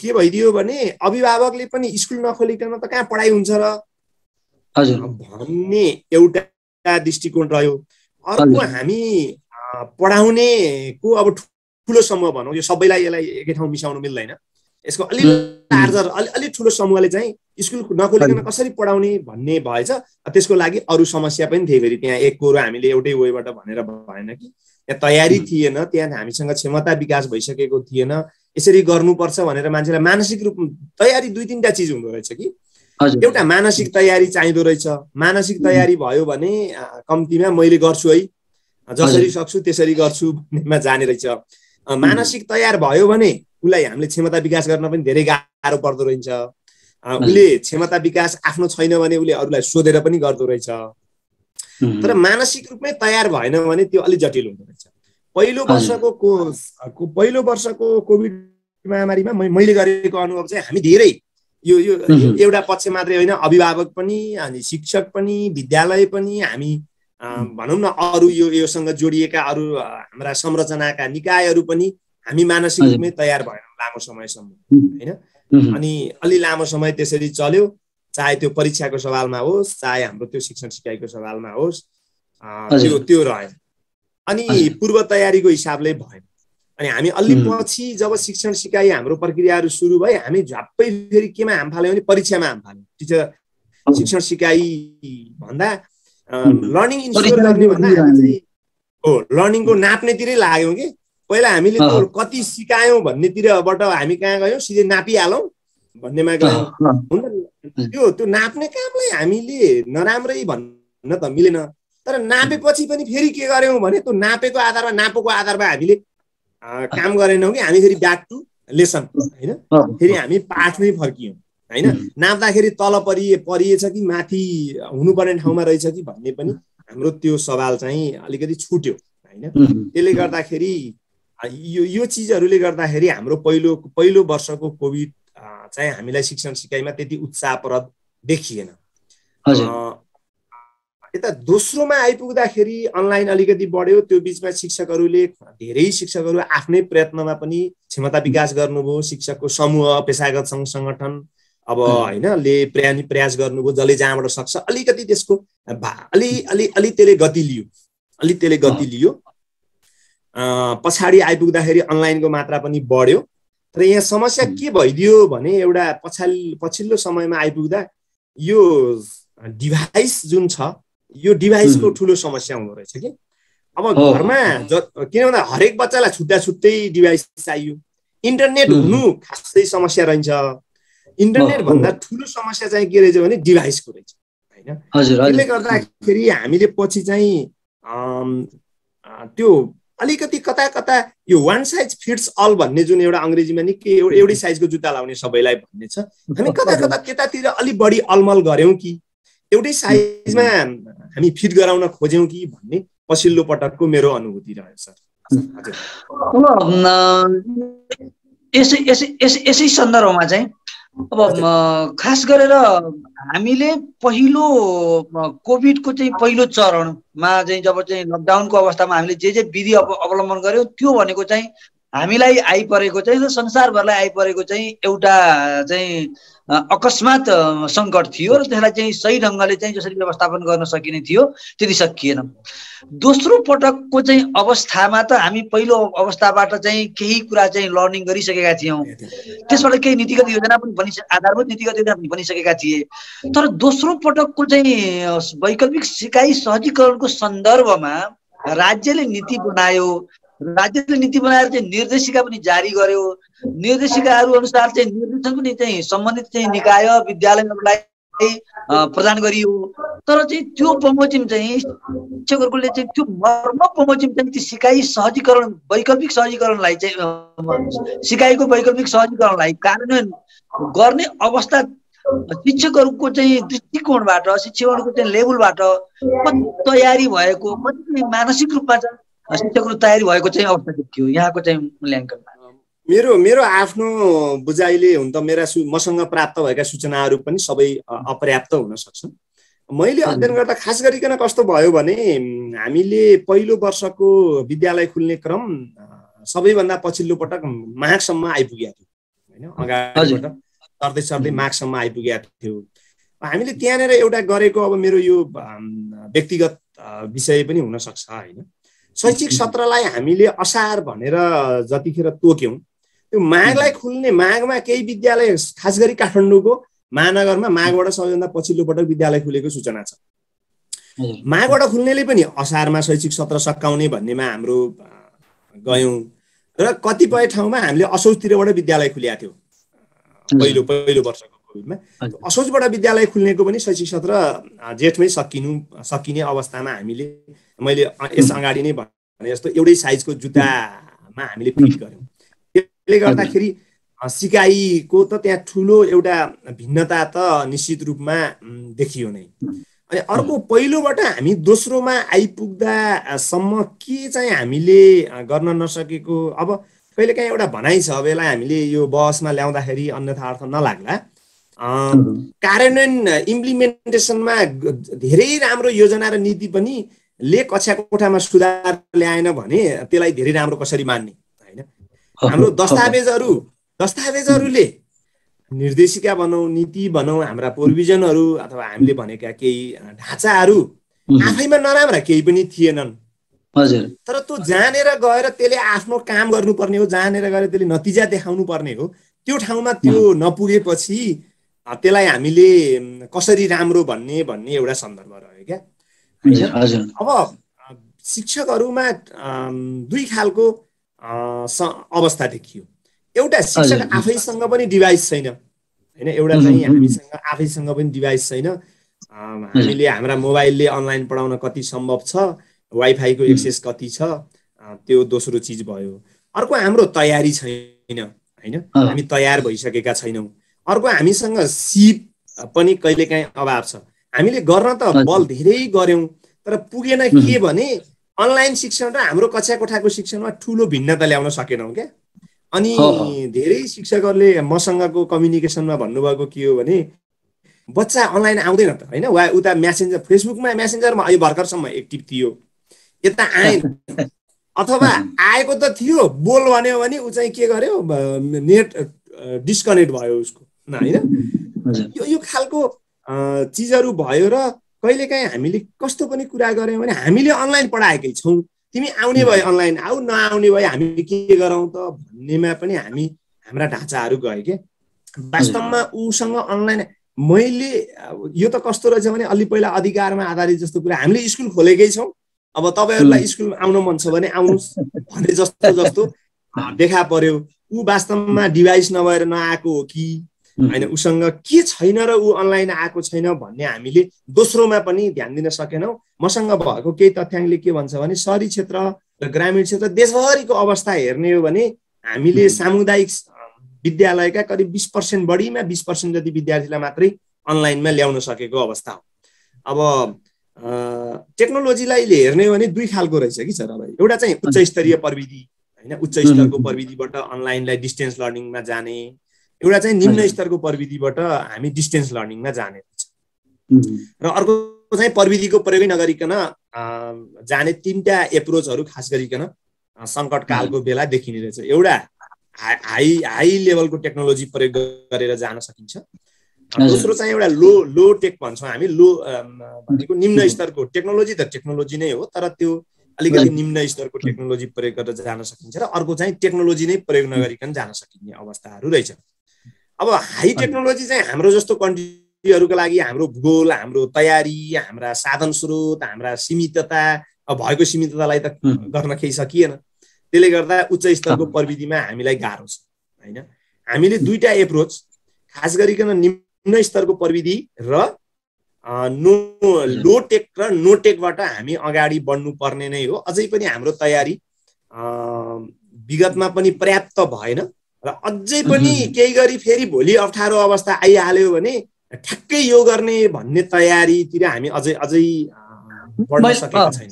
के भइदियो भने अभिभावकले पनि स्कुल नखोलिकन त कहाँ पढाइ हुन्छ र? भन्ने एउटा दृष्टिकोण रह्यो। अर्को हामी पढाउनेको अब ठुलो समूह भनौँ यो सबैलाई यसलाई एकै ठाउँ मिसाउनु मिल्दैन। यसको अलि लार्जर अलि अलिक ठुलो समूहले चाहिँ स्कुल नखोलिकन कसरी पढाउने भन्ने भएछ। त्यसको लागि अरू समस्या पनि थिए फेरि। त्यहाँ एक कुरो हामीले एउटै वेबाट भनेर भएन कि। त्यहाँ तयारी थिएन त्यहाँ हामीसँग क्षमता विकास भइसकेको थिएन। यसरी गर्नुपर्छ भनेर मान्छेलाई मानसिक रूप तयारी दुई तिनवटा चिज हुँदो रहेछ कि। एउटा मानसिक तयारी चाहिँदो रहेछ। मानसिक तयारी भयो भने कम्तीमा मैले गर्छु है। जसरी सक्छु त्यसरी गर्छु भन्नेमा जाने रहेछ। मानसिक तयार भयो भने उसलाई हामीले क्षमता विकास गर्न पनि धेरै गाह्रो पर्दो रहेछ। उसले क्षमता विकास आफ्नो छैन भने उसले अरूलाई सोधेर पनि गर्दो रहेछ। तर मानसिक रूपमै तयार भएन भने त्यो अलिक जटिल हुँदो रहेछ। पहिलो वर्षको को पहिलो वर्षको कोभिड महामारीमा मैले गरेको अनुभव चाहिँ हामी धेरै यो यो एउटा पक्ष मात्रै होइन अभिभावक पनि अनि शिक्षक पनि विद्यालय पनि हामी भनौँ न अरू यो योसँग जोडिएका अरू हाम्रा संरचनाका निकायहरू पनि हामी मानसिक रूपमै तयार भएनौँ लामो समयसम्म होइन? अनि अलि लामो समय त्यसरी चल्यो। चाहे त्यो परीक्षाको सवालमा होस् चाहे हाम्रो त्यो शिक्षण सिकाइको सवालमा होस् त्यो त्यो रह्यो। अनि पूर्व तयारीको हिसाबले भएन। अनि हामी अलि पछि जब शिक्षण सिकाइ हाम्रो प्रक्रियाहरू सुरु भए हामी झ्याप्पै फेरि केमा हाम फाल्यौँ भने परीक्षामा हाम फाल्यौँ। टिचर शिक्षण सिकाइ भन्दा लर्निङ इन्स्योर गर्ने भन्दा चाहिँ हो लर्निङको नाप्नेतिरै लाग्यौँ कि। पहिला हामीले कति सिकायौँ भन्नेतिरबाट हामी कहाँ गयौँ? सिधै नापिहालौँ भन्नेमा गयो। त्यो त्यो नाप्ने कामलाई हामीले नराम्रै भन्न त मिलेन। तर नापेपछि पनि फेरि के गर्यौँ भने त्यो नापेको आधारमा नापेको आधारमा हामीले काम गरेनौँ कि हामी फेरि ब्याक टु लेसन होइन? फेरि हामी पाठमै फर्कियौँ होइन? नाप्दाखेरि तल परिए परिएछ कि माथि हुनुपर्ने ठाउँमा रहेछ कि भन्ने पनि हाम्रो त्यो सवाल चाहिँ अलिकति छुट्यो होइन? त्यसले गर्दाखेरि यो यो चिजहरूले गर्दाखेरि हाम्रो पहिलो पहिलो वर्षको कोभिड चाहिँ हामीलाई शिक्षण सिकाइमा त्यति उत्साहप्रद देखिएन। यता दोस्रोमा आइपुग्दाखेरि अनलाइन अलिकति बढ्यो त्यो बिचमा शिक्षकहरूले धेरै शिक्षकहरू आफ्नै प्रयत्नमा पनि क्षमता विकास गर्नुभयो शिक्षकको समूह पेसागत सङ्घ सङ्गठन अब होइन ले प्रयास प्रयास गर्नुभयो जसले जहाँबाट सक्छ अलिकति त्यसको अलि अलि अलि त्यसले गति लियो। अलि त्यसले गति लियो। पछाडि आइपुग्दाखेरि अनलाइनको मात्रा पनि बढ्यो। तर यहाँ समस्या के भइदियो भने एउटा पछाडि पछिल्लो समयमा आइपुग्दा यो डिभाइस जुन छ यो डिभाइसको ठुलो समस्या हुँदो रहेछ कि। अब घरमा ज किन भन्दा हरेक बच्चालाई छुट्टा छुट्टै डिभाइस चाहियो। इन्टरनेट हुनु खासै समस्या रहन्छ। इन्टरनेट भन्दा ठुलो समस्या चाहिँ के रहेछ भने डिभाइसको रहेछ होइन। त्यसले गर्दाखेरि हामीले पछि चाहिँ त्यो अलिकति कता कता यो वान साइज फिट्स अल भन्ने जुन एउटा अङ्ग्रेजीमा नि के एउटै साइजको जुत्ता लाउने सबैलाई भन्ने छ। हामी कता कता त्यतातिर अलिक बढी अलमल गऱ्यौँ कि एउटै साइजमा हामी फिट गराउन खोज्यौँ कि भन्ने पछिल्लो पटकको मेरो अनुभूति रह्यो सर। यसै यसै यसै सन्दर्भमा चाहिँ अब खास गरेर हामीले पहिलो कोभिडको चाहिँ पहिलो चरणमा चाहिँ जब चाहिँ लकडाउनको अवस्थामा हामीले जे जे विधि अवलम्बन गऱ्यौँ त्यो भनेको चाहिँ हामीलाई आइपरेको चाहिँ संसारभरलाई आइपरेको चाहिँ एउटा चाहिँ अकस्मात सङ्कट थियो र त्यसलाई चाहिँ सही ढङ्गले चाहिँ जसरी व्यवस्थापन गर्न सकिने थियो त्यति सकिएन। दोस्रो पटकको चाहिँ अवस्थामा त हामी पहिलो अवस्थाबाट चाहिँ केही कुरा चाहिँ लर्निङ गरिसकेका थियौँ। त्यसबाट केही नीतिगत योजना पनि बनि आधारभूत नीतिगत योजना पनि बनिसकेका थिए। तर दोस्रो पटकको चाहिँ वैकल्पिक सिकाइ सहजीकरणको सन्दर्भमा राज्यले नीति बनायो राज्यले नीति बनाएर चाहिँ निर्देशिका पनि जारी गर्यो। निर्देशिकाहरू अनुसार चाहिँ निर्देशन पनि चाहिँ सम्बन्धित चाहिँ निकाय विद्यालयहरूलाई प्रदान गरियो। तर चाहिँ त्यो बमोजिम चाहिँ शिक्षकहरूले चाहिँ त्यो मर्म बमोजिम चाहिँ त्यो सिकाइ सहजीकरण वैकल्पिक सहजीकरणलाई चाहिँ सिकाइको वैकल्पिक सहजीकरणलाई कार्यान्वयन गर्ने अवस्था शिक्षकहरूको चाहिँ दृष्टिकोणबाट शिक्षकहरूको चाहिँ लेभलबाट कति तयारी भएको कति मानसिक रूपमा चाहिँ शिक्षकहरू तयारी भएको चाहिँ अवस्था थियो। यहाँको चाहिँ मूल्याङ्कन मेरो मेरो आफ्नो बुझाइले हुन त मेरा मसँग प्राप्त भएका सूचनाहरू पनि सबै अपर्याप्त हुन सक्छन् मैले अध्ययन गर्दा खास गरिकन कस्तो भयो भने हामीले पहिलो वर्षको विद्यालय खुल्ने क्रम सबैभन्दा पछिल्लो पटक माघसम्म आइपुगेका थियौँ। होइन? अगाडिबाट सर्दै सर्दै माघसम्म आइपुगेका थियो। हामीले त्यहाँनिर एउटा गरेको अब मेरो यो व्यक्तिगत विषय पनि हुनसक्छ होइन? शैक्षिक सत्रलाई हामीले असार भनेर जतिखेर तोक्यौँ त्यो माघलाई खुल्ने माघमा केही विद्यालय खास गरी काठमाडौँको महानगरमा माघबाट सबैभन्दा पछिल्लो पटक विद्यालय खुलेको सूचना छ। माघबाट खुल्नेले पनि असारमा शैक्षिक सत्र सकाउने भन्नेमा हाम्रो गयौँ र कतिपय ठाउँमा हामीले असोजतिरबाट विद्यालय खुलेका थियौँ। पहिलो पहिलो वर्षको। कोभिडमा असोजबाट विद्यालय खुल्नेको पनि शैक्षिक सत्र जेठमै सकिनु सकिने अवस्थामा हामीले मैले यस अगाडि नै भने जस्तो एउटै साइजको जुत्तामा हामीले फिट गऱ्यौँ। त्यसले गर्दाखेरि सिकाइको त त्यहाँ ठुलो एउटा भिन्नता त निश्चित रूपमा देखियो नै। अनि अर्को पहिलोबाट हामी दोस्रोमा आइपुग्दासम्म के चाहिँ हामीले गर्न नसकेको अब कहिलेकाहीँ एउटा भनाइ छ अब यसलाई हामीले यो बहसमा ल्याउँदाखेरि अन्यथा अर्थ नलाग्ला। कार्यान्वयन इम्प्लिमेन्टेसनमा धेरै राम्रो योजना र नीति पनि ले कक्षा कोठामा सुधार ल्याएन भने त्यसलाई धेरै राम्रो कसरी मान्ने होइन? हाम्रो दस्तावेजहरू दस्तावेजहरूले निर्देशिका भनौँ नीति भनौँ हाम्रा प्रोभिजनहरू अथवा हामीले भनेका केही ढाँचाहरू आफैमा नराम्रा केही पनि थिएनन्। हजुर। तर त्यो जानेर गएर त्यसले आफ्नो काम गर्नुपर्ने हो जानेर गएर त्यसले नतिजा देखाउनु पर्ने हो त्यो ठाउँमा त्यो नपुगेपछि त्यसलाई हामीले कसरी राम्रो भन्ने भन्ने एउटा सन्दर्भ रह्यो क्या। अब शिक्षकहरूमा दुई खालको अवस्था देखियो। एउटा शिक्षक आफैसँग पनि डिभाइस छैन। होइन एउटा चाहिँ हामीसँग आफैसँग पनि डिभाइस छैन। हामीले हाम्रा मोबाइलले अनलाइन पढाउन कति सम्भव छ वाइफाईको एक्सेस कति छ त्यो दोस्रो चिज भयो। अर्को हाम्रो तयारी छैन होइन। हामी तयार भइसकेका छैनौँ। अर्को हामीसँग सिप पनि कहिलेकाहीँ अभाव छ। हामीले गर्न त बल धेरै गऱ्यौँ तर पुगेन के भने अनलाइन शिक्षण र हाम्रो कक्षा कोठाको शिक्षणमा ठुलो भिन्नता ल्याउन सकेनौँ क्या। अनि धेरै शिक्षकहरूले मसँगको कम्युनिकेसनमा भन्नुभएको के हो भने बच्चा अनलाइन आउँदैन त होइन? वा उता म्यासेन्जर फेसबुकमा म्यासेन्जरमा अहिले भर्खरसम्म एक्टिभ थियो। यता आएन। अथवा आएको त थियो बोल भन्यो भने ऊ चाहिँ के गर्यो नेट डिस्कनेक्ट भयो उसको। होइन? यो यो खालको चिजहरू भयो र कहिलेकाहीँ हामीले कस्तो पनि कुरा गऱ्यौँ भने हामीले अनलाइन पढाएकै छौँ। तिमी आउने भयो अनलाइन आऊ नआउने भयो हामी के गरौँ त भन्नेमा पनि हामी हाम्रा ढाँचाहरू गयो के? वास्तवमा उसँग अनलाइन मैले यो त कस्तो रहेछ भने अलि पहिला अधिकारमा आधारित जस्तो कुरा हामीले स्कुल खोलेकै छौँ। अब तपाईँहरूलाई स्कुल आउनु मन छ भने आउनुहोस् भने जस्तो जस्तो देखा पर्यो। ऊ वास्तवमा डिभाइस नभएर नआएको हो कि? होइन उसँग के छैन र ऊ अनलाइन आएको छैन भन्ने हामीले दोस्रोमा पनि ध्यान दिन सकेनौँ। मसँग भएको केही तथ्याङ्कले के भन्छ भने सहरी क्षेत्र र ग्रामीण क्षेत्र देशभरिको अवस्था हेर्ने हो भने हामीले सामुदायिक विद्यालयका करिब बिस पर्सेन्ट बढीमा बिस पर्सेन्ट जति विद्यार्थीलाई मात्रै अनलाइनमा ल्याउन सकेको अवस्था हो। अब टेक्नोलोजीलाई हेर्ने हो भने दुई खालको रहेछ कि सर अब? एउटा चाहिँ उच्च स्तरीय प्रविधि होइन उच्च स्तरको प्रविधिबाट अनलाइनलाई डिस्टेन्स लर्निङमा जाने एउटा चाहिँ निम्न स्तरको प्रविधिबाट हामी डिस्टेन्स लर्निङमा जाने रहेछ र अर्को चाहिँ प्रविधिको प्रयोगै नगरिकन जाने तिनवटा एप्रोचहरू खास गरिकन सङ्कटकालको बेला देखिने रहेछ। एउटा हाई हाई लेभलको टेक्नोलोजी प्रयोग गरेर जान सकिन्छ। दोस्रो चाहिँ एउटा लो लो टेक भन्छौँ हामी लो भनेको निम्न स्तरको टेक्नोलोजी त टेक्नोलोजी नै हो तर त्यो अलिकति निम्न स्तरको टेक्नोलोजी प्रयोग गरेर जान सकिन्छ। र अर्को चाहिँ टेक्नोलोजी नै प्रयोग नगरिकन जान सकिने अवस्थाहरू रहेछ अब हाई टेक्नोलोजी चाहिँ हाम्रो जस्तो कन्ट्रीहरूको लागि हाम्रो भूगोल हाम्रो तयारी हाम्रा साधन स्रोत हाम्रा सीमितता भएको सीमिततालाई त गर्न केही सकिएन। त्यसले गर्दा उच्च स्तरको प्रविधिमा हामीलाई गाह्रो छ होइन? हामीले दुईवटा एप्रोच खास गरिकन निम्न स्तरको प्रविधि र नो लो टेक र नो टेकबाट हामी अगाडि बढ्नु पर्ने नै हो। अझै पनि हाम्रो तयारी विगतमा पनि पर्याप्त भएन। र अझै पनि केही गरी फेरि भोलि अप्ठ्यारो अवस्था आइहाल्यो भने ठ्याक्कै यो गर्ने भन्ने तयारीतिर हामी अझै अझै बढ्न सकेका छैन।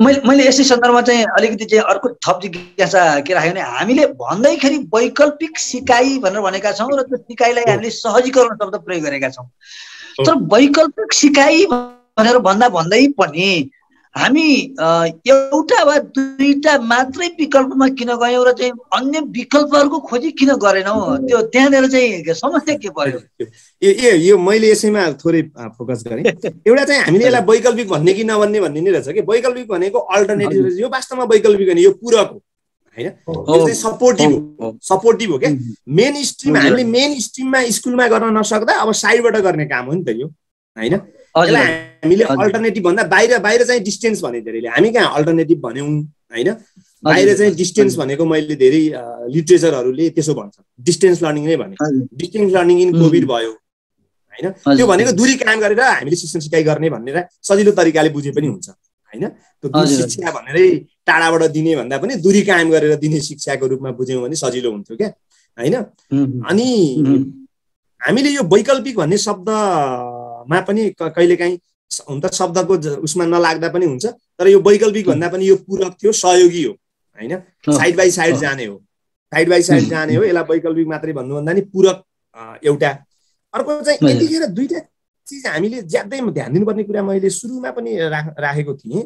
मैले मैले यसै सन्दर्भमा चाहिँ अलिकति चाहिँ अर्को थप जिज्ञासा के राख्यो भने हामीले भन्दैखेरि वैकल्पिक सिकाइ भनेर भनेका छौँ र त्यो सिकाइलाई हामीले सहजीकरण शब्द प्रयोग गरेका छौँ। तर वैकल्पिक सिकाइ भनेर भन्दा भन्दै पनि हामी एउटा वा दुईटा मात्रै विकल्पमा किन गयौँ र चाहिँ अन्य विकल्पहरूको खोजी किन गरेनौँ? त्यो त्यहाँनिर चाहिँ समस्या के पर्यो? ए यो मैले यसैमा थोरै फोकस गरेँ। एउटा चाहिँ हामीले यसलाई वैकल्पिक भन्ने कि नभन्ने भन्ने नै रहेछ कि? वैकल्पिक भनेको अल्टरनेटिभ यो वास्तवमा वैकल्पिक भने यो पूरक हो होइन? सपोर्टिभ हो। सपोर्टिभ हो क्या? मेन स्ट्रिम हामीले मेन स्ट्रिममा स्कुलमा गर्न नसक्दा अब साइडबाट गर्ने काम हो नि त यो होइन? यसलाई हामीले अल्टरनेटिभ भन्दा बाहिर बाहिर चाहिँ डिस्टेन्स भने धेरैले हामी कहाँ अल्टरनेटिभ भन्यौँ होइन? बाहिर चाहिँ डिस्टेन्स भनेको मैले धेरै लिट्रेचरहरूले त्यसो भन्छ। डिस्टेन्स लर्निङ नै भने डिस्टेन्स लर्निङ इन कोभिड भयो होइन? त्यो भनेको दूरी कायम गरेर हामीले शिक्षण सिकाइ गर्ने भनेर सजिलो तरिकाले बुझे पनि हुन्छ होइन? त्यो शिक्षा भनेरै टाढाबाट दिने भन्दा पनि दूरी कायम गरेर दिने शिक्षाको रूपमा बुझ्यौँ भने सजिलो हुन्थ्यो क्या होइन? अनि हामीले यो वैकल्पिक भन्ने शब्द मा पनि कहिलेकाहीँ हुन त शब्दको उसमा नलाग्दा पनि हुन्छ तर यो वैकल्पिक भन्दा पनि यो पूरक थियो सहयोगी हो होइन? साइड बाई साइड जाने हो। साइड बाई साइड जाने हो यसलाई वैकल्पिक मात्रै भन्नुभन्दा नि पूरक एउटा। अर्को चाहिँ यतिखेर दुइटा चिज हामीले ज्यादै ध्यान दिनुपर्ने कुरा मैले सुरुमा पनि राखेको थिएँ।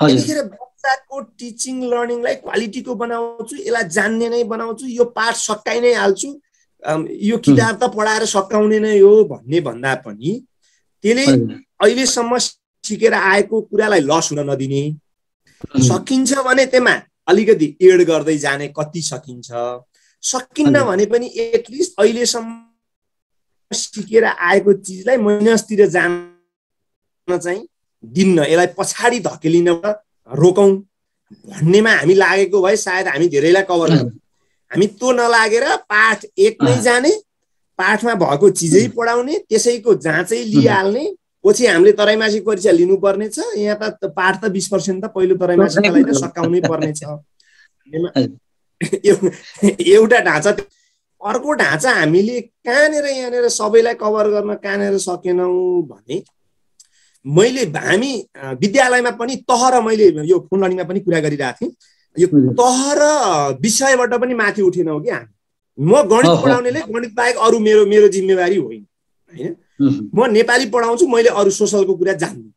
यतिखेर बच्चाको टिचिङ लर्निङलाई क्वालिटीको बनाउँछु यसलाई जान्ने नै बनाउँछु यो पाठ सकाइ नै हाल्छु यो किताब त पढाएर सकाउने नै हो भन्ने भन्दा पनि त्यसले अहिलेसम्म सिकेर आएको कुरालाई लस हुन नदिने। सकिन्छ भने त्यसमा अलिकति एड गर्दै जाने कति सकिन्छ। सकिन्न भने पनि एटलिस्ट अहिलेसम्म सिकेर आएको चिजलाई मैनसतिर जान चाहिँ दिन्न यसलाई पछाडि धकेलिन रोकौँ भन्नेमा हामी लागेको भए सायद हामी धेरैलाई कभर गर्छौँ। हामी त्यो नलागेर पाठ एक नै जाने पाठमा भएको चिजै पढाउने त्यसैको जाँचै लिइहाल्ने पछि हामीले तराईमासी परीक्षा लिनुपर्ने छ। यहाँ त पाठ त बिस पर्सेन्ट त पहिलो तराईमासीलाई त सकाउनै पर्ने छ। एउटा ढाँचा अर्को ढाँचा हामीले कहाँनिर यहाँनिर सबैलाई कभर गर्न कहाँनिर सकेनौँ भने मैले हामी विद्यालयमा पनि तह र मैले यो फोन लर्निङमा पनि कुरा गरिरहेको थिएँ। यो तह र विषयबाट पनि माथि उठेनौँ कि हामी म गणित पढाउनेले गणित बाहेक अरू मेरो मेरो जिम्मेवारी होइन। होइन? म नेपाली पढाउँछु मैले अरू सोसलको कुरा जान्दिनँ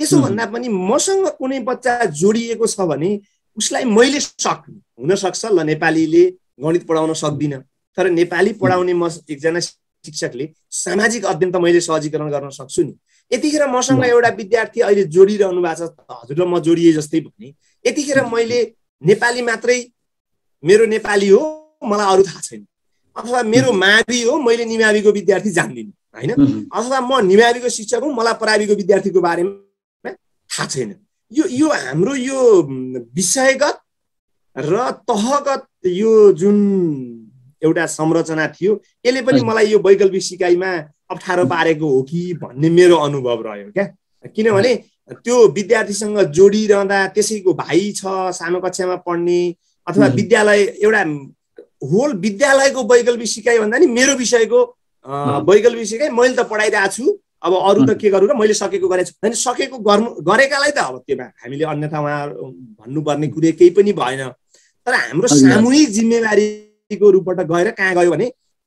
त्यसो भन्दा पनि मसँग कुनै बच्चा जोडिएको छ भने उसलाई मैले सक्ने। हुनसक्छ ल नेपालीले गणित पढाउन सक्दिनँ। तर नेपाली पढाउने म एकजना शिक्षकले सामाजिक अध्ययन त मैले सहजीकरण गर्न सक्छु नि। यतिखेर मसँग एउटा विद्यार्थी अहिले जोडिरहनु भएको छ। हजुर र म जोडिए जस्तै भने। यतिखेर मैले नेपाली मात्रै मेरो नेपाली हो मलाई अरू थाहा छैन। अथवा मेरो मावि हो मैले निमाविको विद्यार्थी जान्दिनँ होइन? अथवा म निमाविको शिक्षक हुँ मलाई पराविको विद्यार्थीको बारेमा थाहा छैन। यो यो हाम्रो यो विषयगत र तहगत यो जुन एउटा संरचना थियो यसले पनि मलाई यो वैकल्पिक सिकाइमा अप्ठ्यारो पारेको हो कि भन्ने मेरो अनुभव रह्यो क्या। किनभने त्यो विद्यार्थीसँग जोडिरहँदा त्यसैको भाइ छ सानो कक्षामा पढ्ने अथवा विद्यालय एउटा होल विद्यालयको वैकल्पिक सिकाइ भन्दा नि मेरो विषयको वैकल्पिक सिकाइ मैले त पढाइरहेको छु अब अरू त के गरौँ र मैले सकेको गरेको छु। अनि सकेको गर्नु गरेकालाई त अब त्यो हामीले अन्यथा उहाँ भन्नुपर्ने कुरो केही पनि भएन। तर हाम्रो सामूहिक जिम्मेवारीको रूपबाट गएर कहाँ गयो भने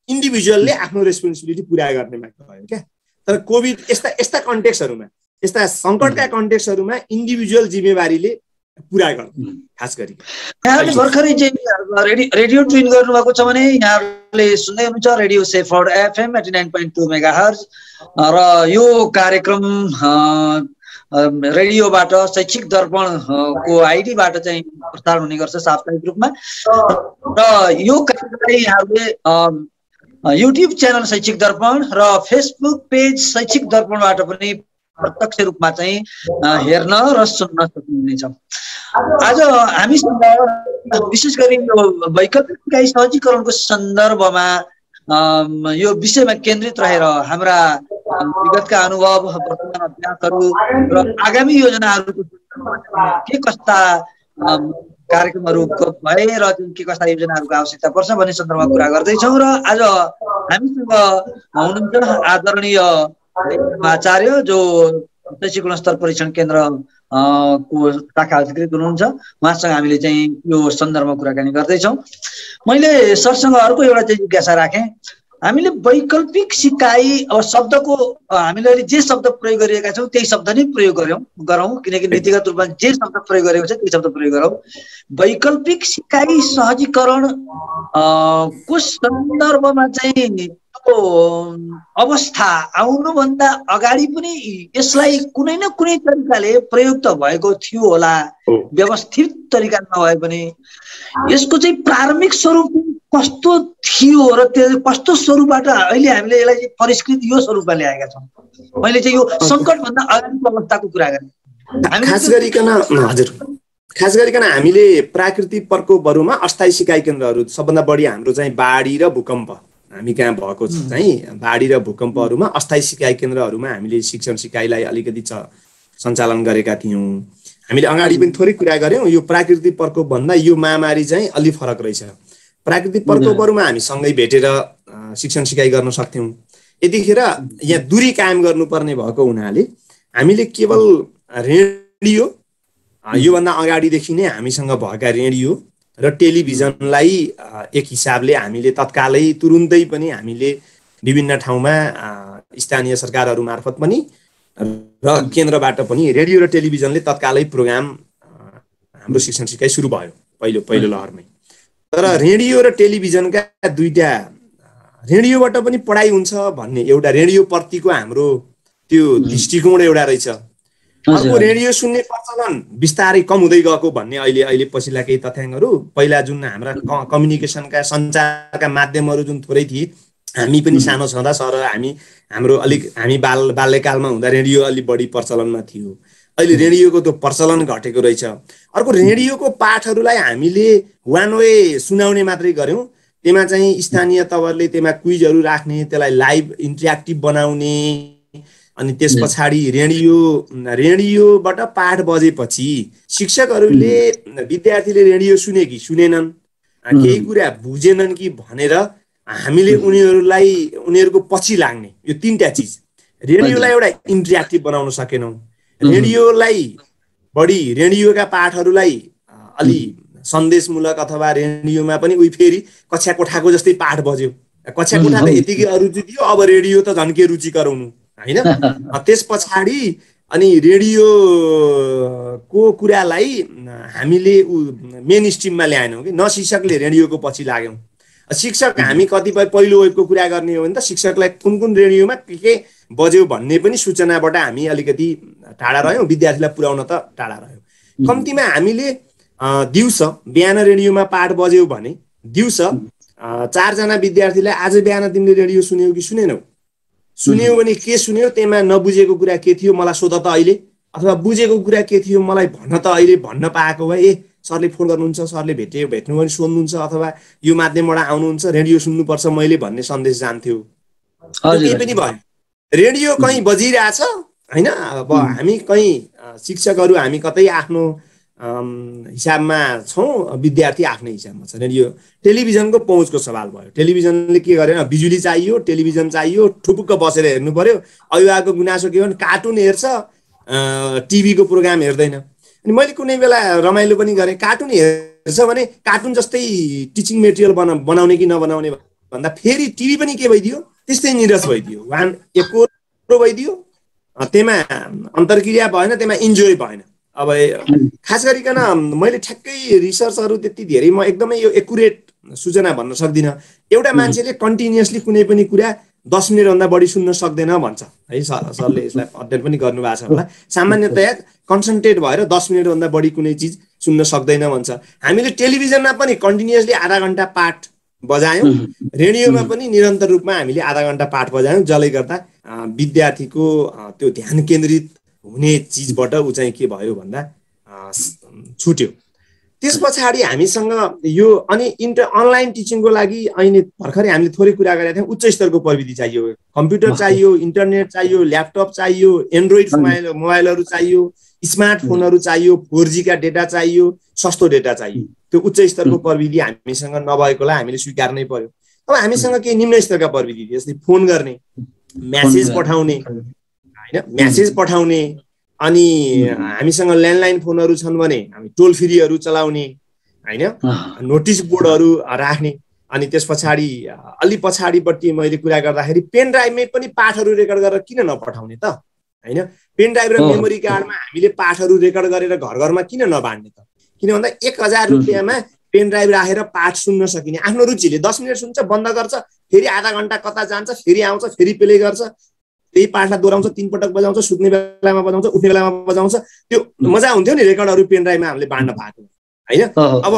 इन्डिभिजुअलले आफ्नो रेस्पोन्सिबिलिटी पुरा गर्नेमा गयो क्या तर कोभिड यस्ता यस्ता कन्टेक्सहरूमा यस्ता सङ्कटका कन्टेक्सहरूमा इन्डिभिजुअल जिम्मेवारीले पुरा गर्नु खास गरी। यहाँले भर्खरै चाहिँ रेडियो ट्युन गर्नुभएको छ भने यहाँहरूले सुन्दै हुनुहुन्छ radio Seaford FM eighty nine point two megahertz र यो कार्यक्रम रेडियोबाट शैक्षिक दर्पणको आइडीबाट चाहिँ प्रसारण हुने गर्छ साप्ताहिक रूपमा। र यो कार्यक्रमलाई यहाँहरूले युट्युब च्यानल शैक्षिक दर्पण र फेसबुक पेज शैक्षिक दर्पणबाट पनि प्रत्यक्ष रूपमा चाहिँ हेर्न र सुन्न सक्नुहुनेछ। आज हामीसँग विशेष गरी यो वैकल्पिक सहजीकरणको सन्दर्भमा यो विषयमा केन्द्रित रहेर हाम्रा विगतका अनुभव वर्तमान अभ्यासहरू र आगामी योजनाहरूको के कस्ता कार्यक्रमहरू भए र के कस्ता योजनाहरूको आवश्यकता पर्छ भन्ने सन्दर्भमा कुरा गर्दैछौँ र आज हामीसँग हुनुहुन्छ आदरणीय आचार्य जो शैक्षिक गुणस्तर परीक्षण केन्द्र को शाखा अधिकृत हुनुहुन्छ। उहाँसँग हामीले चाहिँ यो सन्दर्भमा कुराकानी गर्दैछौँ। मैले सरसँग अर्को एउटा चाहिँ जिज्ञासा राखेँ। हामीले वैकल्पिक सिकाइ अब शब्दको हामीले अहिले जे शब्द प्रयोग गरिरहेका छौँ त्यही शब्द नै प्रयोग गऱ्यौँ गरौँ। किनकि नीतिगत रूपमा जे शब्द प्रयोग गरेको छ त्यही शब्द प्रयोग गरौँ। वैकल्पिक सिकाइ सहजीकरण को सन्दर्भमा चाहिँ अवस्था आउनुभन्दा अगाडि पनि यसलाई कुनै न कुनै तरिकाले प्रयोग त भएको थियो होला। व्यवस्थित तरिका नभए पनि। यसको चाहिँ प्रारम्भिक स्वरूप कस्तो थियो र त्यो कस्तो स्वरूपबाट अहिले हामीले यसलाई परिष्कृत यो रूपमा ल्याएका छौँ? मैले चाहिँ यो सङ्कटभन्दा अगाडिको अवस्थाको कुरा गरेँ। खास गरिकन हजुर। खास गरिकन हामीले प्राकृतिक प्रकोपहरूमा अस्थायी सिकाइ केन्द्रहरू सबभन्दा बढी हाम्रो चाहिँ बाढी र भूकम्प। हामी कहाँ भएको चाहिँ बाढी र भूकम्पहरूमा अस्थायी सिकाइ केन्द्रहरूमा हामीले शिक्षण सिकाइलाई अलिकति च सञ्चालन गरेका थियौँ। हामीले अगाडि पनि थोरै कुरा गऱ्यौँ यो प्राकृतिक प्रकोपभन्दा यो महामारी चाहिँ अलिक फरक रहेछ। प्राकृतिक प्रकोपहरूमा हामी सँगै भेटेर शिक्षण सिकाइ गर्न सक्थ्यौँ। यतिखेर यहाँ दूरी कायम गर्नुपर्ने भएको हुनाले हामीले केवल रेडियो योभन्दा अगाडिदेखि नै हामीसँग भएका रेडियो र टेलिभिजनलाई एक हिसाबले हामीले तत्कालै तुरुन्तै पनि हामीले विभिन्न ठाउँमा स्थानीय सरकारहरू मार्फत पनि र केन्द्रबाट पनि रेडियो र टेलिभिजनले तत्कालै प्रोग्राम हाम्रो शिक्षण सिकाइ सुरु भयो पहिलो पहिलो लहरमै। तर रेडियो र टेलिभिजनका दुईटा रेडियोबाट पनि पढाइ हुन्छ भन्ने एउटा रेडियोप्रतिको हाम्रो त्यो दृष्टिकोण एउटा रहेछ। अर्को रेडियो सुन्ने प्रचलन बिस्तारै कम हुँदै गएको भन्ने अहिले अहिले पछिल्ला केही तथ्याङ्कहरू। पहिला जुन हाम्रा कम्युनिकेसनका सञ्चारका माध्यमहरू जुन थोरै थिए हामी पनि सानो छँदा सर हामी हाम्रो अलिक हामी बाल बाल्यकालमा हुँदा रेडियो अलिक बढी प्रचलनमा थियो। अहिले रेडियोको त्यो प्रचलन घटेको रहेछ। अर्को रेडियोको पाठहरूलाई हामीले वान वे सुनाउने मात्रै गऱ्यौँ। त्यहाँ चाहिँ स्थानीय तवरले त्यहाँ क्विजहरू राख्ने त्यसलाई लाइभ इन्ट्रेक्टिभ बनाउने अनि त्यस पछाडि रेडियो रेडियोबाट पाठ बजेपछि शिक्षकहरूले विद्यार्थीले रेडियो सुने कि सुनेनन्? केही कुरा बुझेनन् कि भनेर हामीले उनीहरूलाई उनीहरूको पछि लाग्ने। यो तिनवटा चिज। रेडियोलाई एउटा इन्ट्रेक्टिभ बनाउन सकेनौँ। रेडियोलाई बढी रेडियोका पाठहरूलाई अलि सन्देशमूलक अथवा रेडियोमा पनि उही फेरि कक्षा कोठाको जस्तै पाठ बज्यो। कक्षा कोठा त यतिकै अरुचि थियो अब रेडियो त झन्के रुचि गराउनु होइन? त्यस पछाडि अनि रेडियोको कुरालाई हामीले मेन स्ट्रिममा ल्याएनौँ कि? न शिक्षकले रेडियोको पछि लाग्यौँ। शिक्षक हामी कतिपय पहिलो वेबको कुरा गर्ने हो भने त शिक्षकलाई कुन कुन रेडियोमा के के बज्यो भन्ने पनि सूचनाबाट हामी अलिकति टाढा रह्यौँ। विद्यार्थीलाई पुर्याउन त टाढा रह्यौँ। कम्तीमा हामीले दिउँसो बिहान रेडियोमा पाठ बज्यौ भने दिउँसो चारजना विद्यार्थीलाई आज बिहान तिमीले रेडियो सुन्यौ कि सुनेनौ? सुन्यौ भने के सुन्यौ? त्यहीमा नबुझेको कुरा के थियो? मलाई सोध त अहिले। अथवा बुझेको कुरा के थियो? मलाई भन्न त अहिले। भन्न पाएको भए ए सरले फोन गर्नुहुन्छ सरले भेटे भेट्नु भने सोध्नुहुन्छ अथवा यो माध्यमबाट आउनुहुन्छ रेडियो सुन्नुपर्छ मैले भन्ने सन्देश जान्थ्यो। केही पनि भयो। रेडियो कहीँ बजिरहेछ? होइन? अब हामी कहीँ शिक्षकहरू हामी कतै आफ्नो हिसाबमा छौँ विद्यार्थी आफ्नै हिसाबमा छ रेडियो टेलिभिजनको पहुँचको सवाल भयो। टेलिभिजनले के गरेन? बिजुली चाहियो टेलिभिजन चाहियो ठुपुक्क बसेर हेर्नु पर्यो। अभिभावकको गुनासो के भने कार्टुन हेर्छ टिभीको प्रोग्राम हेर्दैन। अनि मैले कुनै बेला रमाइलो पनि गरेँ। कार्टुन हेर्छ भने कार्टुन जस्तै टिचिङ मेटेरियल बना बनाउने कि नबनाउने भन्दा फेरि टिभी पनि के भइदियो? त्यस्तै निरस भइदियो। वान एकरो भइदियो। त्यहीमा अन्तर्क्रिया भएन त्यहीमा इन्जोय भएन। अब खास गरिकन मैले ठ्याक्कै रिसर्चहरू त्यति धेरै म एकदमै यो एकुरेट सूचना भन्न सक्दिनँ। एउटा मान्छेले कन्टिन्युसली कुनै पनि कुरा दस मिनटभन्दा बढी सुन्न सक्दैन भन्छ। है सरले यसलाई अध्ययन पनि गर्नुभएको छ होला। सामान्यतया कन्सन्ट्रेट भएर दस मिनटभन्दा बढी कुनै चिज सुन्न सक्दैन भन्छ। हामीले टेलिभिजनमा पनि कन्टिन्युसली आधा घन्टा पाठ बजायौँ। रेडियोमा पनि निरन्तर रूपमा हामीले आधा घन्टा पाठ बजायौँ। जसले गर्दा विद्यार्थीको त्यो ध्यान केन्द्रित हुने चिजबाट ऊ चाहिँ के भयो भन्दा छुट्यो। त्यस पछाडि हामीसँग यो अनि इन्टर अनलाइन टिचिङको लागि अहिले भर्खरै हामीले थोरै कुरा गरेका थियौँ। उच्च स्तरको प्रविधि चाहियो। कम्प्युटर चाहियो इन्टरनेट चाहियो ल्यापटप चाहियो एन्ड्रोइड मोबाइल मोबाइलहरू चाहियो स्मार्टफोनहरू चाहियो फोर जीका डेटा चाहियो सस्तो डेटा चाहियो। त्यो उच्च स्तरको प्रविधि हामीसँग नभएकोलाई हामीले स्वीकार्नै पर्यो। अब हामीसँग केही निम्न स्तरका प्रविधि जस्तै फोन गर्ने म्यासेज पठाउने होइन? म्यासेज पठाउने अनि हामीसँग ल्यान्डलाइन फोनहरू छन् भने हामी टोल फ्रीहरू चलाउने होइन? नोटिस बोर्डहरू राख्ने अनि त्यस पछाडि अलि पछाडिपट्टि मैले कुरा गर्दाखेरि पेन ड्राइभमै पनि पाठहरू रेकर्ड गरेर किन नपठाउने त? होइन? पेन ड्राइभ र मेमोरी कार्डमा हामीले पाठहरू रेकर्ड गरेर घर घरमा किन नबाँड्ने त? किन भन्दा एक हजार रुपियाँमा पेन ड्राइभ राखेर पाठ सुन्न सकिने आफ्नो रुचिले दस मिनट सुन्छ बन्द गर्छ फेरि आधा घन्टा कता जान्छ फेरि आउँछ फेरि प्ले गर्छ। त्यही पाठलाई दोहोऱ्याउँछ तिन पटक बजाउँछ सुत्ने बेलामा बजाउँछ उठ्ने बेलामा बजाउँछ। त्यो मजा हुन्थ्यो नि रेकर्डहरू पेन ड्राइभमा हामीले बाँड्न पाएको। होइन? अब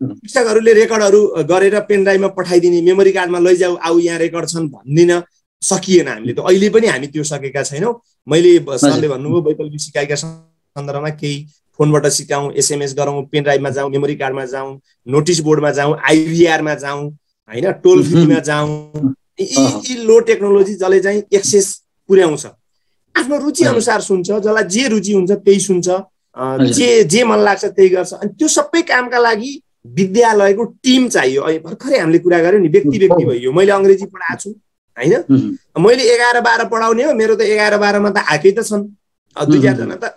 शिक्षकहरूले रेकर्डहरू गरेर पेन ड्राइभमा पठाइदिने मेमोरी कार्डमा लैजाऊ आऊ यहाँ रेकर्ड छन् भनिदिन सकिएन हामीले त। अहिले पनि हामी त्यो सकेका छैनौँ। मैले सरले भन्नुभयो वैकल्पिक सिकाइका सन्दर्भमा केही फोनबाट सिकाउँ एसएमएस गरौँ पेन ड्राइभमा जाउँ मेमोरी कार्डमा जाउँ नोटिस बोर्डमा जाउँ आइभिआरमा जाउँ होइन टोल फ्रीमा जाउँ। यी लो टेक्नोलोजी जसले चाहिँ एक्सेस पुर्याउँछ आफ्नो रुचि अनुसार सुन्छ जसलाई जे रुचि हुन्छ त्यही सुन्छ। जे जे मन लाग्छ त्यही गर्छ। अनि त्यो सबै कामका लागि विद्यालयको टिम चाहियो। अहिले भर्खरै हामीले कुरा गऱ्यौँ नि व्यक्ति व्यक्ति भयो। मैले अङ्ग्रेजी पढाएको छु होइन? मैले एघार बाह्र पढाउने हो मेरो त एघार बाह्रमा त आएकै त छन्। दुई चारजना त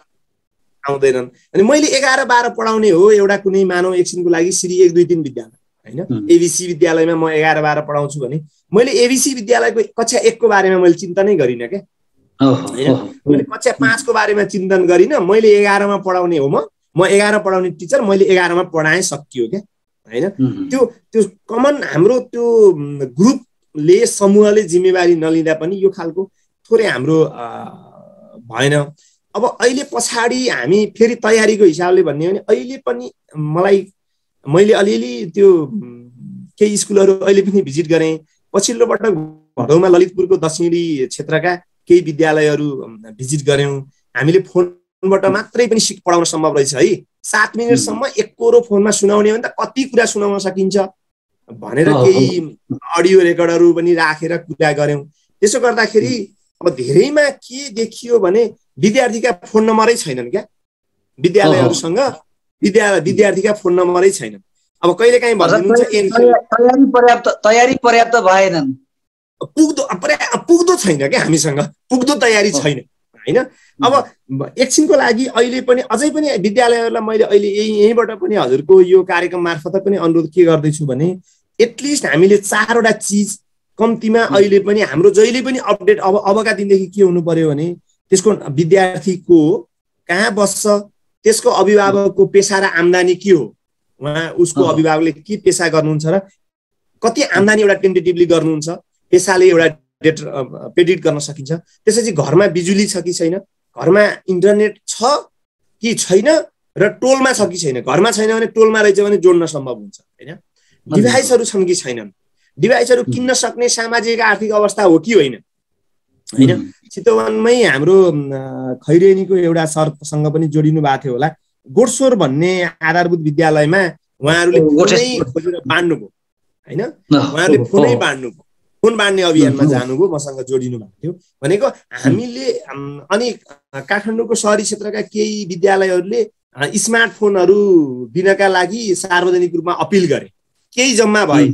आउँदैनन्। अनि मैले एघार बाह्र पढाउने हो एउटा कुनै मानव एकछिनको लागि श्री एक दुई तिन विद्यालय। होइन? एबिसी विद्यालयमा म एघार बाह्र पढाउँछु भने मैले एबिसी विद्यालयको कक्षा एकको बारेमा मैले चिन्ता नै गरिनँ क्या। होइन? मैले कक्षा पाँचको बारेमा चिन्तन गरिनँ मैले एघारमा पढाउने हो म। म एघार पढाउने टिचर मैले एघारमा पढाएँ सकियो क्या। होइन? त्यो त्यो कमन हाम्रो त्यो ग्रुपले समूहले जिम्मेवारी नलिँदा पनि यो खालको थोरै हाम्रो भएन। अब अहिले पछाडि हामी फेरि तयारीको हिसाबले भन्ने हो भने अहिले पनि मलाई मैले अलिअलि त्यो केही स्कुलहरू अहिले पनि भिजिट गरेँ। पछिल्लो पटक भदौमा ललितपुरको दक्षिणी क्षेत्रका केही विद्यालयहरू भिजिट गऱ्यौँ। हामीले फोनबाट मात्रै पनि सिक पढाउन सम्भव रहेछ है। सात मिनटसम्म एक कोरो फोनमा सुनाउने भने त कति कुरा सुनाउन सकिन्छ। भनेर केही अडियो रेकर्डहरू पनि राखेर कुरा गऱ्यौँ। त्यसो गर्दाखेरि अब धेरैमा के देखियो भने विद्यार्थीका फोन नम्बरै छैनन् क्या। विद्यालयहरूसँग विद्या विद्यार्थीका फोन नम्बरै छैनन्। अब कहिले काहीँ तयारी पर्याप्त तयारी पर्याप्त भएनन्। पुग्दो पुग्दो छैन क्या हामीसँग। पुग्दो तयारी छैन होइन? अब एकछिनको लागि अहिले पनि अझै पनि विद्यालयहरूलाई मैले अहिले यही यहीँबाट पनि हजुरको यो कार्यक्रम मार्फत पनि अनुरोध के गर्दैछु भने एटलिस्ट हामीले चारवटा चिज कम्तीमा अहिले पनि हाम्रो जहिले पनि अपडेट अब अबका दिनदेखि के हुनु पर्यो भने त्यसको विद्यार्थीको कहाँ बस्छ त्यसको अभिभावकको पेसा र आम्दानी के हो? उहाँ उसको अभिभावकले के पेसा गर्नुहुन्छ र कति आम्दानी एउटा टेन्टेटिभली गर्नुहुन्छ? पेसाले एउटा डेट प्रेडिक्ट गर्न सकिन्छ। त्यसपछि घरमा बिजुली छ कि छैन? घरमा इन्टरनेट छ कि छैन? र टोलमा छ कि छैन? घरमा छैन भने टोलमा रहेछ भने जोड्न सम्भव हुन्छ होइन? डिभाइसहरू छन् कि छैनन्? डिभाइसहरू किन्न सक्ने सामाजिक आर्थिक अवस्था हो कि होइन? होइन? चितवनमै हाम्रो खैरेनीको एउटा सरसँग पनि जोडिनु भएको थियो होला। गोडसोर भन्ने आधारभूत विद्यालयमा उहाँहरूले फोनै खोजेर बाँड्नुभयो होइन? उहाँहरूले फोनै बाँड्नुभयो फोन बाँड्ने अभियानमा जानुभयो मसँग जोडिनु भएको थियो। भनेको हामीले अनि काठमाडौँको सहरी क्षेत्रका केही विद्यालयहरूले स्मार्टफोनहरू दिनका लागि सार्वजनिक रूपमा अपिल गरे। केही जम्मा भए।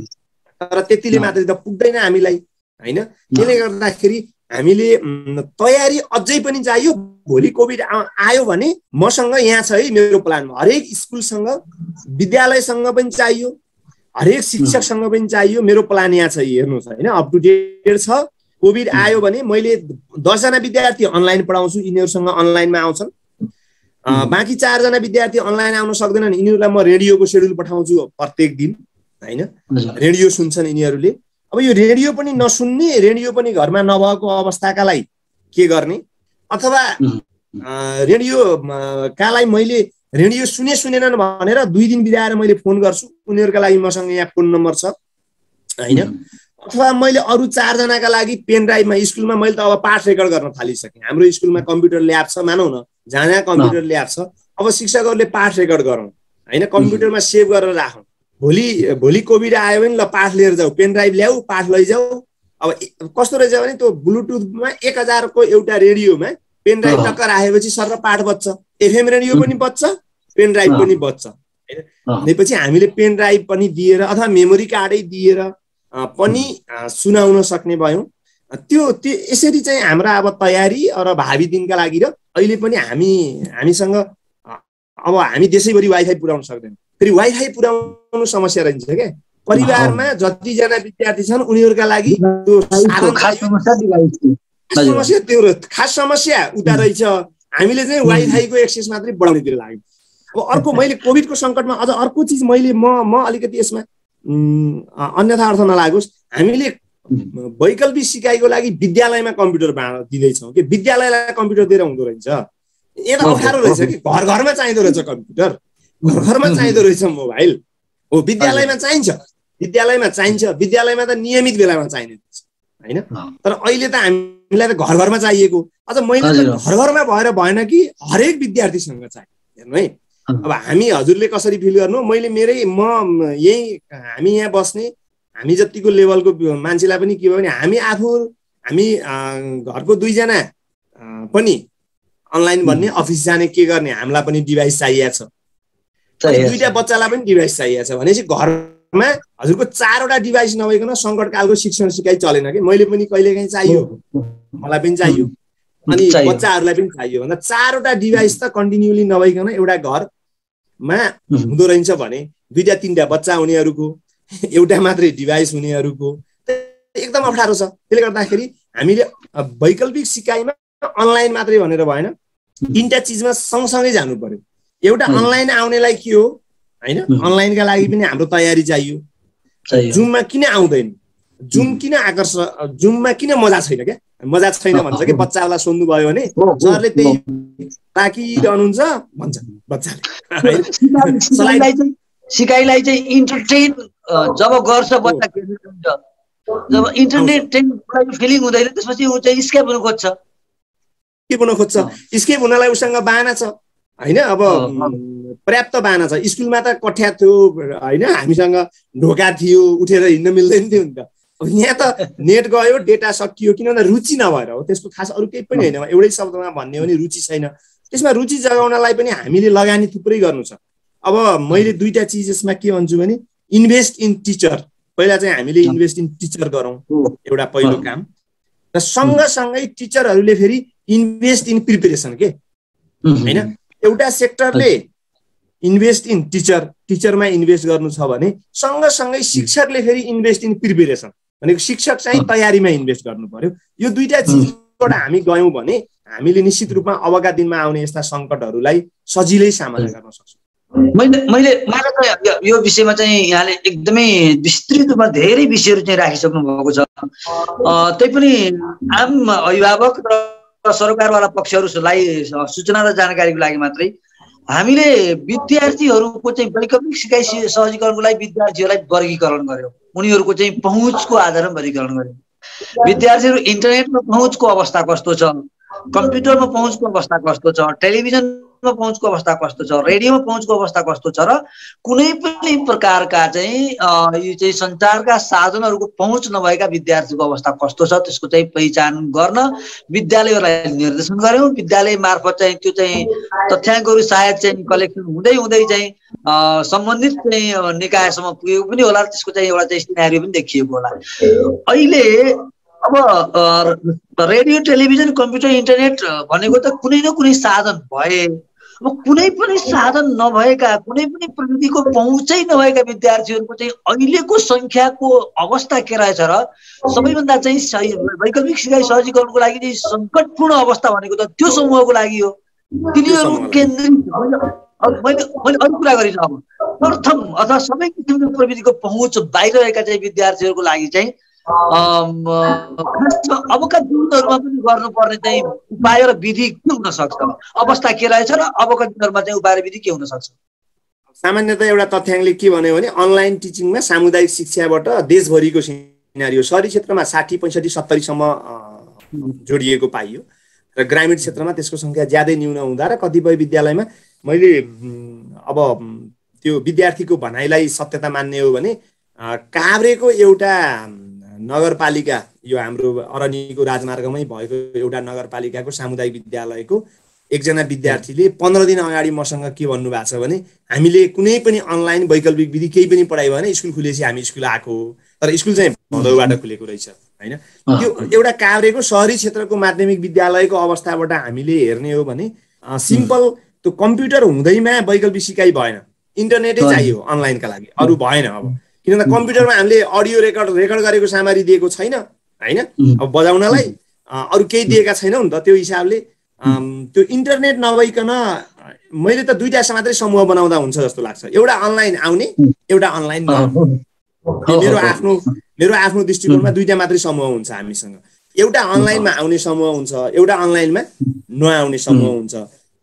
तर त्यतिले मात्रै त पुग्दैन हामीलाई होइन? त्यसले गर्दाखेरि हामीले तयारी अझै पनि चाहियो। भोलि कोभिड आयो भने मसँग यहाँ छ है मेरो प्लानमा। हरेक स्कुलसँग विद्यालयसँग पनि चाहियो। हरेक शिक्षकसँग पनि चाहियो। मेरो प्लान यहाँ छ हेर्नुहोस् होइन। अप टु डेट छ। कोभिड आयो भने मैले दसजना विद्यार्थी अनलाइन पढाउँछु। यिनीहरूसँग अनलाइनमा आउँछन्। बाँकी चारजना विद्यार्थी अनलाइन आउन सक्दैनन्। यिनीहरूलाई म रेडियोको सेड्युल पठाउँछु प्रत्येक दिन होइन? रेडियो सुन्छन् यिनीहरूले। अब यो रेडियो पनि नसुन्ने रेडियो पनि घरमा नभएको अवस्थाका लागि के गर्ने? अथवा रेडियो कालाई मैले रेडियो सुने सुनेनन् भनेर दुई दिन बिताएर मैले फोन गर्छु उनीहरूका लागि मसँग यहाँ फोन नम्बर छ होइन? अथवा मैले अरू चारजनाका लागि पेन ड्राइभमा स्कुलमा मैले त अब पाठ रेकर्ड गर्न थालिसकेँ। हाम्रो स्कुलमा कम्प्युटर ल्याब छ मानौ न? जहाँ जहाँ कम्प्युटर ल्याब छ अब शिक्षकहरूले पाठ रेकर्ड गरौँ होइन? कम्प्युटरमा सेभ गरेर राखौँ। भोलि भोलि कोभिड आयो भने ल पाठ लिएर जाऊ पेन ड्राइभ ल्याऊ पाठ लैजाऊ। अब कस्तो रहेछ भने त्यो ब्लुटुथमा एक हजारको एउटा रेडियोमा पेन ड्राइभ टक्क राखेपछि सर पाठ बच्छ एफएम रेडियो पनि बच्छ पेन ड्राइभ पनि बच्छ होइन? भनेपछि हामीले पेन ड्राइभ पनि दिएर अथवा मेमोरी कार्डै दिएर पनि सुनाउन सक्ने भयौँ। त्यो त्यो यसरी चाहिँ हाम्रा अब तयारी र भावी दिनका लागि र अहिले पनि हामी हामीसँग अब हामी देशैभरि वाइफाई पुऱ्याउन सक्दैनौँ। फेरि वाइफाई पुऱ्याउनु समस्या रहन्छ क्या परिवारमा जतिजना विद्यार्थी छन् उनीहरूका लागि त्यो समस्या त्यो खास समस्या उता रहेछ। हामीले चाहिँ वाइफाईको एक्सेस मात्रै बढाउनेतिर लाग्यो। अब अर्को मैले कोभिडको सङ्कटमा अझ अर्को चिज मैले म म अलिकति यसमा अन्यथा अर्थ नलागोस्। हामीले वैकल्पिक सिकाइको लागि विद्यालयमा कम्प्युटर दिँदैछौँ कि विद्यालयलाई कम्प्युटर दिएर हुँदो रहेछ। यता अप्ठ्यारो रहेछ कि? घर घरमा चाहिँदो रहेछ कम्प्युटर। घर घरमा चाहिँदो रहेछ मोबाइल। हो विद्यालयमा चाहिन्छ। विद्यालयमा चाहिन्छ। विद्यालयमा त नियमित बेलामा चाहिने होइन? तर अहिले त हामीलाई त घर घरमा चाहिएको। अझ मैले घर घरमा भएर भएन कि हरेक विद्यार्थीसँग चाहियो हेर्नु है। अब हामी हजुरले कसरी फिल गर्नु? मैले मेरै म यही हामी यहाँ बस्ने हामी जतिको लेभलको मान्छेलाई पनि के भयो भने हामी आफू हामी घरको दुईजना पनि अनलाइन भन्ने अफिस जाने के गर्ने? हामीलाई पनि डिभाइस चाहिएको छ। दुईवटा बच्चालाई पनि डिभाइस चाहिएको छ भनेपछि घरमा हजुरको चारवटा डिभाइस नभइकन सङ्कटकालको शिक्षण सिकाइ चलेन कि? मैले पनि कहिलेकाहीँ चाहियो। मलाई पनि चाहियो। अनि बच्चाहरूलाई पनि चाहियो। भन्दा चारवटा डिभाइस त कन्टिन्युली नभइकन एउटा घरमा हुँदो रहेछ भने दुईवटा तिनवटा बच्चा हुनेहरूको एउटा मात्रै डिभाइस हुनेहरूको एकदम अप्ठ्यारो छ। त्यसले गर्दाखेरि हामीले वैकल्पिक सिकाइमा अनलाइन मात्रै भनेर भएन तिनवटा चिजमा सँगसँगै जानु पर्यो। एउटा अनलाइन आउनेलाई के हो होइन? अनलाइनका लागि पनि हाम्रो तयारी चाहियो। जुममा किन आउँदैन? जुम किन आकर्ष जुममा किन मजा छैन क्या? मजा छैन भन्छ कि? बच्चालाई सोध्नु भयो भने सरले त्यही ताकिरहनुहुन्छ भन्छ बच्चाले। सिकाइलाई चाहिँ इन्टरटेन जब गर्छ बच्चा जब इन्टरटेन फिलिङ हुँदैन त्यसपछि ऊ चाहिँ स्केप हुनु खोज्छ। स्केप हुन खोज्छ। स्केप हुनलाई उसँग बाना छ। होइन? अब पर्याप्त बाना छ। स्कुलमा त कठ्या थियो होइन? हामीसँग ढोका थियो उठेर हिँड्न मिल्दैन थियो नि त। यहाँ त नेट गयो डेटा सकियो किन भन्दा रुचि नभएर हो। त्यसको खास अरू केही पनि होइन। एउटै शब्दमा भन्ने हो भने रुचि छैन। त्यसमा रुचि जगाउनलाई पनि हामीले लगानी थुप्रै गर्नु छ। अब मैले दुईवटा चिज यसमा के भन्छु भने इन्भेस्ट इन टिचर पहिला चाहिँ हामीले इन्भेस्ट इन टिचर गरौँ एउटा पहिलो काम। र सँगसँगै टिचरहरूले फेरि इन्भेस्ट इन प्रिपेरेसन के? होइन? एउटा सेक्टरले इन्भेस्ट इन टिचर टिचरमा इन्भेस्ट गर्नु छ भने सँगसँगै शिक्षकले फेरि इन्भेस्ट इन प्रिपेरेसन भनेको शिक्षक चाहिँ तयारीमा इन्भेस्ट गर्नु पर्यो। यो दुइटा चिजबाट हामी गयौँ भने हामीले निश्चित रूपमा अबका दिनमा आउने यस्ता सङ्कटहरूलाई सजिलै सामना गर्न सक्छौँ। मैले मैले मलाई त यो विषयमा चाहिँ यहाँले एकदमै विस्तृत रूपमा धेरै विषयहरू चाहिँ राखिसक्नु भएको छ। तै पनि आम अभिभावक र सरकारवाला पक्षहरूलाई सूचना र जानकारीको लागि मात्रै। हामीले विद्यार्थीहरूको चाहिँ वैकल्पिक सिकाइ सहजीकरणको लागि विद्यार्थीहरूलाई वर्गीकरण गर्यो। उनीहरूको चाहिँ पहुँचको आधारमा वर्गीकरण गर्यो। विद्यार्थीहरू इन्टरनेटमा पहुँचको अवस्था कस्तो छ? कम्प्युटरमा पहुँचको अवस्था कस्तो छ? टेलिभिजन पहुँचको अवस्था कस्तो छ? रेडियोमा पहुँचको अवस्था कस्तो छ र कुनै पनि प्रकारका चाहिँ यो चाहिँ सञ्चारका साधनहरूको पहुँच नभएका विद्यार्थीको अवस्था कस्तो छ त्यसको चाहिँ पहिचान गर्न विद्यालयहरूलाई निर्देशन गऱ्यौँ। विद्यालय मार्फत चाहिँ त्यो चाहिँ तथ्याङ्कहरू सायद चाहिँ कलेक्सन हुँदै हुँदै चाहिँ सम्बन्धित चाहिँ निकायसम्म पुगेको पनि होला त्यसको चाहिँ एउटा चाहिँ सिनारी पनि देखिएको होला। अहिले अब रेडियो टेलिभिजन कम्प्युटर इन्टरनेट भनेको त कुनै न कुनै साधन भए कुनै पनि साधन नभएका कुनै पनि प्रविधिको पहुँचै नभएका विद्यार्थीहरूको चाहिँ अहिलेको सङ्ख्याको अवस्था के रहेछ र सबैभन्दा चाहिँ वैकल्पिक सिकाइ सहजीकरणको लागि चाहिँ सङ्कटपूर्ण अवस्था भनेको त त्यो समूहको लागि हो। तिनीहरू केन्द्रित मैले मैले अरू कुरा गरिनँ अब। प्रथम अथवा सबै किसिमको प्रविधिको पहुँच बाहिर रहेका चाहिँ विद्यार्थीहरूको लागि चाहिँ अबका दिनहरूमा पनि गर्नुपर्ने चाहिँ उपाय र विधि के हुन सक्छ? अवस्था के रहेछ र अबका दिनहरूमा चाहिँ उपाय र विधि के हुन सक्छ? सामान्यतः एउटा तथ्याङ्कले के भन्यो भने अनलाइन टिचिङमा सामुदायिक शिक्षाबाट देशभरिको सिनारी सहरी क्षेत्रमा साठी पैँसठी सत्तरीसम्म जोडिएको पाइयो र ग्रामीण क्षेत्रमा त्यसको सङ्ख्या ज्यादै न्यून हुँदा र कतिपय विद्यालयमा मैले अब त्यो विद्यार्थीको भनाइलाई सत्यता मान्ने हो भने काभ्रेको एउटा नगरपालिका यो हाम्रो अरनिको राजमार्गमै भएको एउटा नगरपालिकाको सामुदायिक विद्यालयको एकजना विद्यार्थीले पन्ध्र दिन अगाडि मसँग के भन्नुभएको छ भने हामीले कुनै पनि अनलाइन वैकल्पिक विधि केही पनि पढायो भने स्कुल खुलेपछि हामी स्कुल आएको हो। तर स्कुल चाहिँ भदौबाट खुलेको रहेछ होइन? त्यो एउटा काभ्रेको सहरी क्षेत्रको माध्यमिक विद्यालयको अवस्थाबाट हामीले हेर्ने हो भने सिम्पल त्यो कम्प्युटर हुँदैमा वैकल्पिक सिकाइ भएन। इन्टरनेटै चाहियो अनलाइनका लागि। अरू भएन अब। किनभने कम्प्युटरमा हामीले अडियो रेकर्ड रेकर्ड गरेको सामग्री दिएको छैन होइन? अब बजाउनलाई अरू केही दिएका छैनौँ नि त त्यो हिसाबले। त्यो इन्टरनेट नभइकन मैले त दुइटा मात्रै समूह बनाउँदा हुन्छ जस्तो लाग्छ। एउटा अनलाइन आउने एउटा अनलाइन मेरो आफ्नो मेरो आफ्नो दृष्टिकोणमा दुइटा मात्रै समूह हुन्छ हामीसँग। एउटा अनलाइनमा आउने समूह हुन्छ एउटा अनलाइनमा नआउने समूह हुन्छ।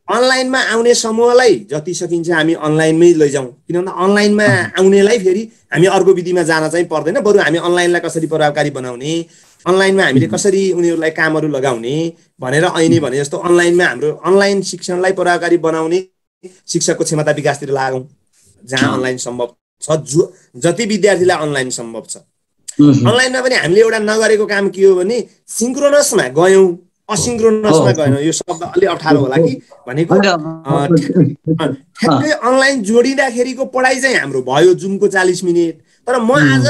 अनलाइनमा आउने समूहलाई जति सकिन्छ हामी अनलाइनमै लैजाउँ। किनभने अनलाइनमा आउनेलाई फेरि हामी अर्को विधिमा जान चाहिँ पर्दैन। बरु हामी अनलाइनलाई कसरी प्रभावकारी बनाउने? अनलाइनमा हामीले कसरी उनीहरूलाई कामहरू लगाउने? भनेर ऐने भने जस्तो अनलाइनमा हाम्रो अनलाइन शिक्षणलाई प्रभावकारी बनाउने शिक्षकको क्षमता विकासतिर लागौँ। जहाँ अनलाइन सम्भव छ। जो जति विद्यार्थीलाई अनलाइन सम्भव छ। अनलाइनमा पनि हामीले एउटा नगरेको काम के हो भने सिङ्क्रोनसमा गयौँ। असिङ्क्रोनसमा गएन। यो शब्द अलिक अप्ठ्यारो होला कि भनेको ठ्याक्कै अनलाइन जोडिँदाखेरिको पढाइ चाहिँ हाम्रो भयो जुमको चालिस मिनट। तर म आज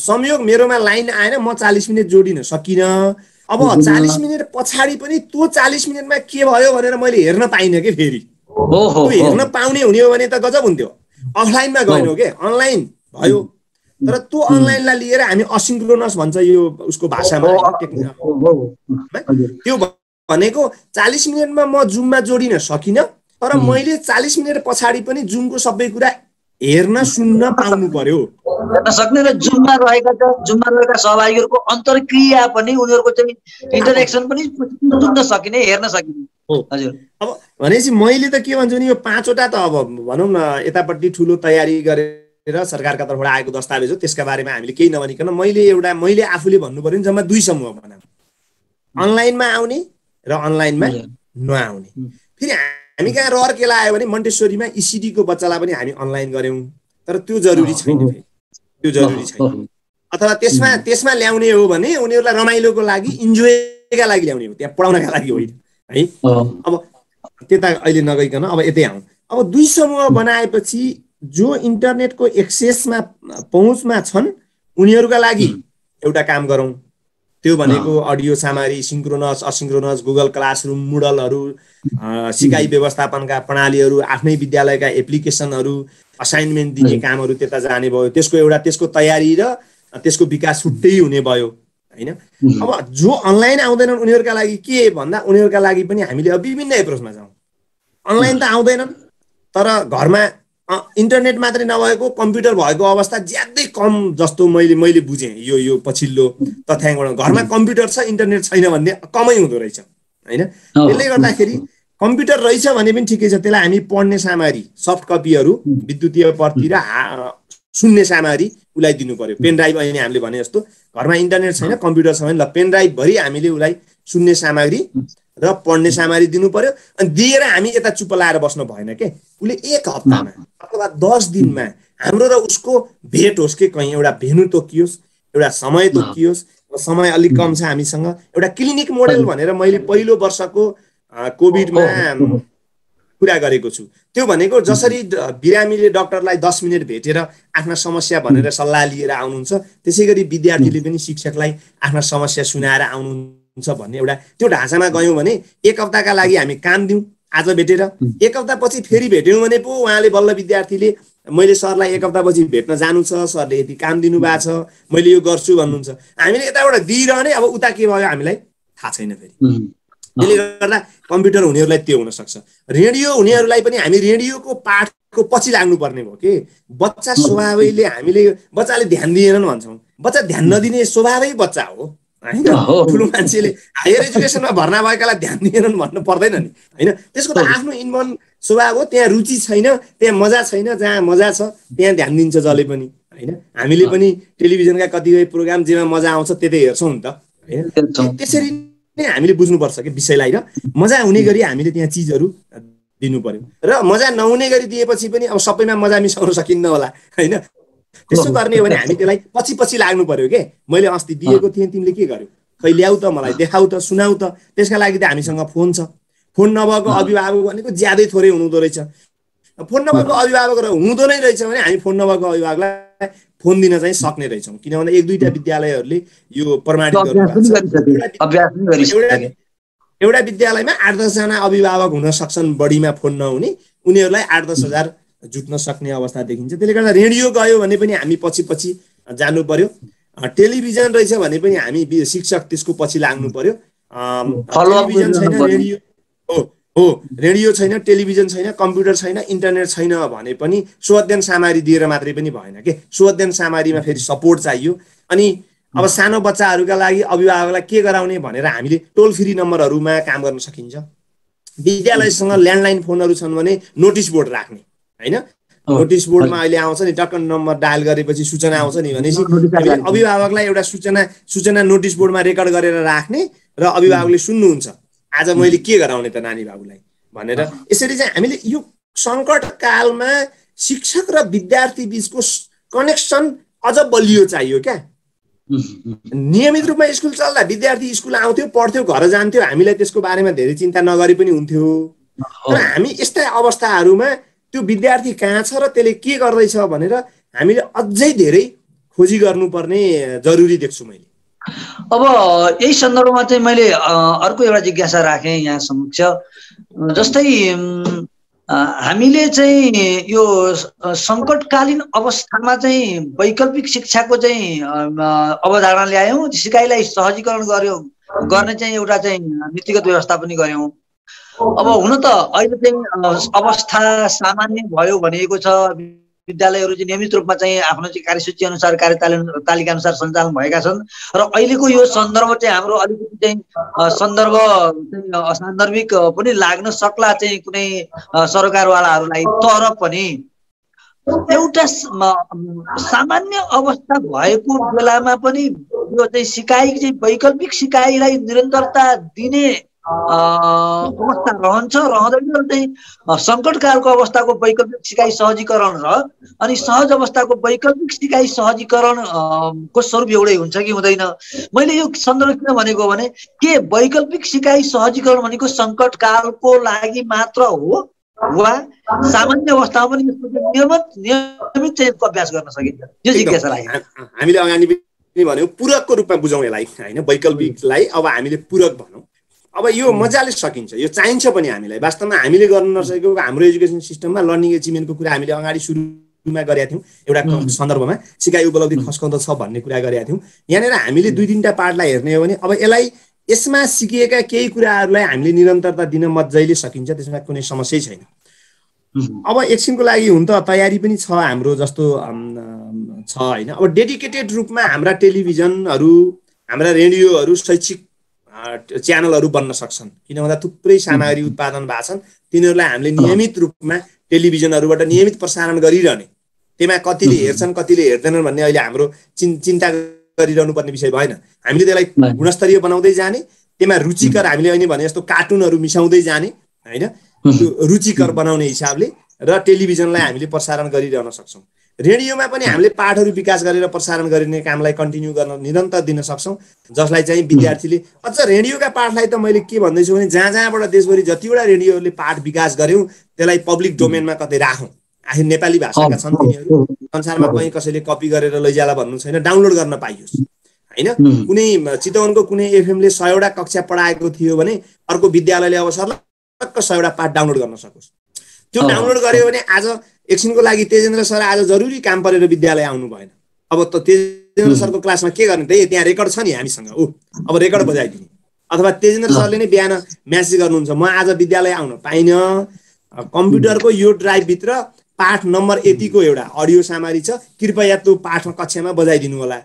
संयोग मेरोमा लाइन आएन म चालिस मिनट जोडिन सकिनँ। अब चालिस मिनट पछाडि पनि त्यो चालिस मिनटमा के भयो भनेर मैले हेर्न पाइनँ कि फेरि। हेर्न पाउने हुने हो भने त गजब हुन्थ्यो। अफलाइनमा गएन के? अनलाइन भयो। तर त्यो अनलाइनलाई लिएर हामी असिङ्क्रोनस भन्छ यो उसको भाषामा त्यो भनेको चालिस मिनटमा म जुममा जोडिन सकिनँ तर मैले चालिस मिनट पछाडि पनि जुमको सबै कुरा हेर्न सुन्न पाउनु पर्यो। हेर्न सक्ने र जुममा रहेका जुममा रहेका सहभागीहरूको अन्तर्क्रिया पनि उनीहरूको चाहिँ इन्टरेक्सन पनि सुन्न सकिने हेर्न सकिने। हजुर। अब भनेपछि मैले त के भन्छु भने यो पाँचवटा त अब भनौँ न यतापट्टि ठुलो तयारी गरेर र सरकारका तर्फबाट आएको दस्तावेज हो त्यसका बारेमा हामीले केही नभनिकन मैले एउटा मैले आफूले भन्नु पऱ्यो नि जम्मा दुई समूह बनाऊ। अनलाइनमा आउने र अनलाइनमा नआउने। फेरि हामी कहाँ रहर केला आयो भने मन्टेश्वरीमा इसिडीको बच्चालाई पनि हामी अनलाइन गऱ्यौँ। तर त्यो जरुरी छैन त्यो जरुरी छैन। अथवा त्यसमा त्यसमा ल्याउने हो भने उनीहरूलाई रमाइलोको लागि इन्जोयका लागि ल्याउने हो। त्यहाँ पढाउनका लागि होइन। है? अब त्यता अहिले नगइकन अब यतै आउँ। अब दुई समूह बनाएपछि जो इन्टरनेटको एक्सेसमा पहुँचमा छन् उनीहरूका लागि एउटा काम गरौँ। त्यो भनेको अडियो सामग्री सिङ्क्रोनस असिङ्क्रोनस गुगल क्लासरुम मुडलहरू सिकाइ व्यवस्थापनका प्रणालीहरू आफ्नै विद्यालयका एप्लिकेसनहरू असाइनमेन्ट दिने कामहरू त्यता जाने भयो। त्यसको एउटा त्यसको तयारी र त्यसको विकास छुट्टै हुने भयो होइन? अब जो अनलाइन आउँदैनन् उनीहरूका लागि के भन्दा उनीहरूका लागि पनि हामीले अब विभिन्न एप्रोचमा जाउँ। अनलाइन त आउँदैनन् तर घरमा इन्टरनेट मात्रै नभएको कम्प्युटर भएको अवस्था ज्यादै कम जस्तो मैले मैले बुझेँ। यो यो पछिल्लो तथ्याङ्कबाट। घरमा कम्प्युटर छ इन्टरनेट छैन भन्ने कमै हुँदो रहेछ होइन? त्यसले गर्दाखेरि कम्प्युटर रहेछ भने पनि ठिकै छ। त्यसलाई हामी पढ्ने सामग्री सफ्ट कपीहरू विद्युतीय प्रति र सुन्ने सामग्री उसलाई दिनु पर्यो। पेन ड्राइभ अहिले हामीले भने जस्तो घरमा इन्टरनेट छैन कम्प्युटर छ भने ल पेन ड्राइभभरि हामीले उसलाई सुन्ने सामग्री र पढ्ने सामग्री दिनु पर्यो अनि दिएर हामी यता चुप्प लाएर बस्नु भएन के? उसले एक हप्तामा अथवा दस दिनमा हाम्रो र उसको भेट होस् कि कहीँ? एउटा भेनु तोकियोस् एउटा समय तोकियोस् समय अलिक कम छ हामीसँग। एउटा क्लिनिक मोडेल भनेर मैले पहिलो वर्षको कोभिडमा कुरा गरेको छु। त्यो भनेको जसरी बिरामीले डक्टरलाई दस मिनट भेटेर आफ्ना समस्या भनेर सल्लाह लिएर आउनुहुन्छ त्यसै गरी विद्यार्थीले पनि शिक्षकलाई आफ्ना समस्या सुनाएर आउनुहुन्छ भन्ने एउटा त्यो ढाँचामा गयौँ भने एक हप्ताका लागि हामी काम दिउँ आज भेटेर। एक हप्तापछि फेरि भेट्यौँ भने पो उहाँले बल्ल विद्यार्थीले मैले सरलाई एक हप्तापछि भेट्न जानु छ सरले यति काम दिनुभएको छ मैले यो गर्छु भन्नुहुन्छ। हामीले यताबाट दिइरहने अब उता के भयो हामीलाई थाहा छैन फेरि। त्यसले गर्दा कम्प्युटर हुनेहरूलाई त्यो हुनसक्छ। रेडियो हुनेहरूलाई पनि हामी रेडियोको पाठको पछि लाग्नुपर्ने भयो कि? बच्चा स्वभावैले हामीले बच्चाले ध्यान दिएनन् भन्छौँ। बच्चा ध्यान नदिने स्वभावै बच्चा हो। होइन? ठुलो मान्छेले हायर एजुकेसनमा भर्ना भएकालाई ध्यान दिएनन् भन्नु पर्दैन नि। होइन? त्यसको त आफ्नो इन्मन स्वभाव हो त्यहाँ रुचि छैन त्यहाँ मजा छैन जहाँ मजा छ त्यहाँ ध्यान दिन्छ जसले पनि। होइन? हामीले पनि टेलिभिजनका कतिपय प्रोग्राम जेमा मजा आउँछ त्यतै हेर्छौँ नि त। होइन? त्यसरी नै हामीले बुझ्नुपर्छ कि विषयलाई र मजा हुने गरी हामीले त्यहाँ चिजहरू दिनु पर्यो। र मजा नहुने गरी दिएपछि पनि अब सबैमा मजा मिसाउन सकिन्न होला। होइन? त्यसो गर्ने हो भने हामी त्यसलाई पछि पछि लाग्नु पर्यो के? मैले अस्ति दिएको थिएँ तिमीले के गर्यो? खै ल्याऊ त मलाई देखाउ त सुनाउ त। त्यसका लागि त हामीसँग फोन छ। फोन नभएको अभिभावक भनेको ज्यादै थोरै हुनुहुँदो रहेछ। फोन नभएको अभिभावक हुँदो नै रहेछ भने हामी फोन नभएको अभिभावकलाई फोन दिन चाहिँ सक्ने रहेछौँ। किन भन्दा एक दुईवटा विद्यालयहरूले यो प्रमाणित एउटा विद्यालयमा आठ दसजना अभिभावक हुन सक्छन् बढीमा फोन नहुने। उनीहरूलाई आठ दस हजार जुट्न सक्ने अवस्था देखिन्छ। त्यसले गर्दा रेडियो गयो भने पनि हामी पछि पछि जानु पर्यो। टेलिभिजन रहेछ भने पनि हामी शिक्षक त्यसको पछि लाग्नु पर्यो। टेलिभिजन छैन रेडियो हो हो रेडियो छैन टेलिभिजन छैन कम्प्युटर छैन इन्टरनेट छैन भने पनि स्वअध्ययन सामग्री दिएर मात्रै पनि भएन के? स्वअध्ययन सामग्रीमा फेरि सपोर्ट चाहियो। अनि अब सानो बच्चाहरूका लागि अभिभावकलाई के गराउने भनेर हामीले टोल फ्री नम्बरहरूमा काम गर्न सकिन्छ। विद्यालयसँग ल्यान्डलाइन फोनहरू छन् भने नोटिस बोर्ड राख्ने। होइन? नोटिस बोर्डमा अहिले आउँछ नि टक्क नम्बर डायल गरेपछि सूचना आउँछ नि भनेपछि अभिभावकलाई एउटा सूचना सूचना नोटिस बोर्डमा रेकर्ड गरेर राख्ने र अभिभावकले सुन्नुहुन्छ। आज मैले के गराउने त नानी बाबुलाई भनेर यसरी चाहिँ हामीले यो सङ्कट कालमा शिक्षक र विद्यार्थी बिचको कनेक्सन अझ बलियो चाहियो क्या। नियमित रूपमा स्कुल चल्दा विद्यार्थी स्कुल आउँथ्यो पढ्थ्यो घर जान्थ्यो हामीलाई त्यसको बारेमा धेरै चिन्ता नगरे पनि हुन्थ्यो। तर हामी यस्ता अवस्थाहरूमा त्यो विद्यार्थी कहाँ छ र त्यसले के गर्दैछ भनेर हामीले अझै धेरै खोजी गर्नुपर्ने जरुरी देख्छु मैले। अब यही सन्दर्भमा चाहिँ मैले अर्को एउटा जिज्ञासा राखेँ यहाँ समक्ष। जस्तै हामीले चाहिँ यो सङ्कटकालीन अवस्थामा चाहिँ वैकल्पिक शिक्षाको चाहिँ अवधारणा ल्यायौँ सिकाइलाई सहजीकरण गर्यो गर्ने चाहिँ एउटा चाहिँ नीतिगत व्यवस्था पनि गऱ्यौँ। अब हुन त अहिले चाहिँ अवस्था सामान्य भयो भनिएको छ। विद्यालयहरू चाहिँ नियमित रूपमा चाहिँ आफ्नो चाहिँ कार्यसूची अनुसार कार्य तालिका अनुसार सञ्चालन भएका छन्। र अहिलेको यो सन्दर्भ चाहिँ हाम्रो अलिकति चाहिँ सन्दर्भ सान्दर्भिक पनि लाग्न सक्ला चाहिँ कुनै सरकारवालाहरूलाई तर पनि एउटा सामान्य अवस्था भएको बेलामा पनि यो चाहिँ सिकाइ चाहिँ वैकल्पिक सिकाइलाई निरन्तरता दिने अवस्था रहन्छ रहँदैन चाहिँ सङ्कटकालको अवस्थाको वैकल्पिक सिकाइ सहजीकरण र अनि सहज अवस्थाको वैकल्पिक सिकाइ सहजीकरण को स्वरूप एउटै हुन्छ कि हुँदैन मैले यो सन्दर्भ किन भनेको भने के वैकल्पिक सिकाइ सहजीकरण भनेको सङ्कटकालको लागि मात्र हो वा सामान्य अवस्थामा पनि नियमित नियमित चाहिँ अभ्यास गर्न सकिन्छ यो जिज्ञासा हामीले अगाडि पनि पूरकको रूपमा बुझौँ यसलाई होइन वैकल्पिकलाई अब हामीले पूरक भनौँ अब यो मजाले सकिन्छ। यो चाहिन्छ पनि हामीलाई। वास्तवमा हामीले गर्न नसकेको हाम्रो एजुकेसन सिस्टममा लर्निङ एचिभमेन्टको कुरा हामीले अगाडि सुरुमा गरेका थियौँ। एउटा सन्दर्भमा सिकाइ उपलब्धि खस्काउँदो छ भन्ने कुरा गरेका थियौँ। यहाँनिर हामीले दुई तिनवटा पार्टलाई हेर्ने हो भने अब यसलाई यसमा सिकिएका केही कुराहरूलाई हामीले निरन्तरता दिन मजाले सकिन्छ। त्यसमा कुनै समस्या छैन। अब एकछिनको लागि हुन त तयारी पनि छ हाम्रो जस्तो छ होइन। अब डेडिकेटेड रूपमा हाम्रा टेलिभिजनहरू हाम्रा रेडियोहरू शैक्षिक च्यानलहरू बन्न सक्छन्। किन भन्दा थुप्रै सामग्री उत्पादन भएको छन्। तिनीहरूलाई हामीले नियमित रूपमा टेलिभिजनहरूबाट नियमित प्रसारण गरिरहने। त्यसमा कतिले हेर्छन् कतिले हेर्दैनन् भन्ने अहिले हाम्रो चिन् चिन्ता गरिरहनु पर्ने विषय भएन। हामीले त्यसलाई गुणस्तरीय बनाउँदै जाने त्यसमा रुचिकर हामीले अहिले भने जस्तो कार्टुनहरू मिसाउँदै जाने होइन? रुचिकर बनाउने हिसाबले र टेलिभिजनलाई हामीले प्रसारण गरिरहन सक्छौँ। रेडियोमा पनि हामीले पाठहरू विकास गरेर प्रसारण गरिने कामलाई कन्टिन्यू गर्न निरन्तर दिन सक्छौँ। जसलाई चाहिँ विद्यार्थीले अझ रेडियोका पाठलाई त मैले के भन्दैछु भने जहाँ जहाँबाट देशभरि जतिवटा रेडियोहरूले पाठ विकास गऱ्यौँ त्यसलाई पब्लिक डोमेनमा कतै राखौँ। आखिर नेपाली भाषाका छन् तिनीहरू। संसारमा कहीँ कसैले कपी गरेर लैजाला भन्नु छैन डाउनलोड गर्न पाइयोस्। होइन? कुनै चितवनको कुनै एफएमले सयवटा कक्षा पढाएको थियो भने अर्को विद्यालयले अब सर्लक्क सयवटा पाठ डाउनलोड गर्न सकोस्। त्यो डाउनलोड गर्यो भने आज एकछिनको लागि तेजेन्द्र सर आज जरुरी काम परेर विद्यालय आउनु भएन। अब त तेजेन्द्र सरको क्लासमा के गर्ने त्यही त्यहाँ रेकर्ड छ नि हामीसँग। ऊ अब रेकर्ड बजाइदिने। अथवा तेजेन्द्र सरले नै बिहान म्यासेज गर्नुहुन्छ म आज विद्यालय आउन पाइनँ। कम्प्युटरको यो ड्राइभभित्र पाठ नम्बर यतिको एउटा अडियो सामग्री छ। कृपया त्यो पाठ कक्षामा बजाइदिनु होला।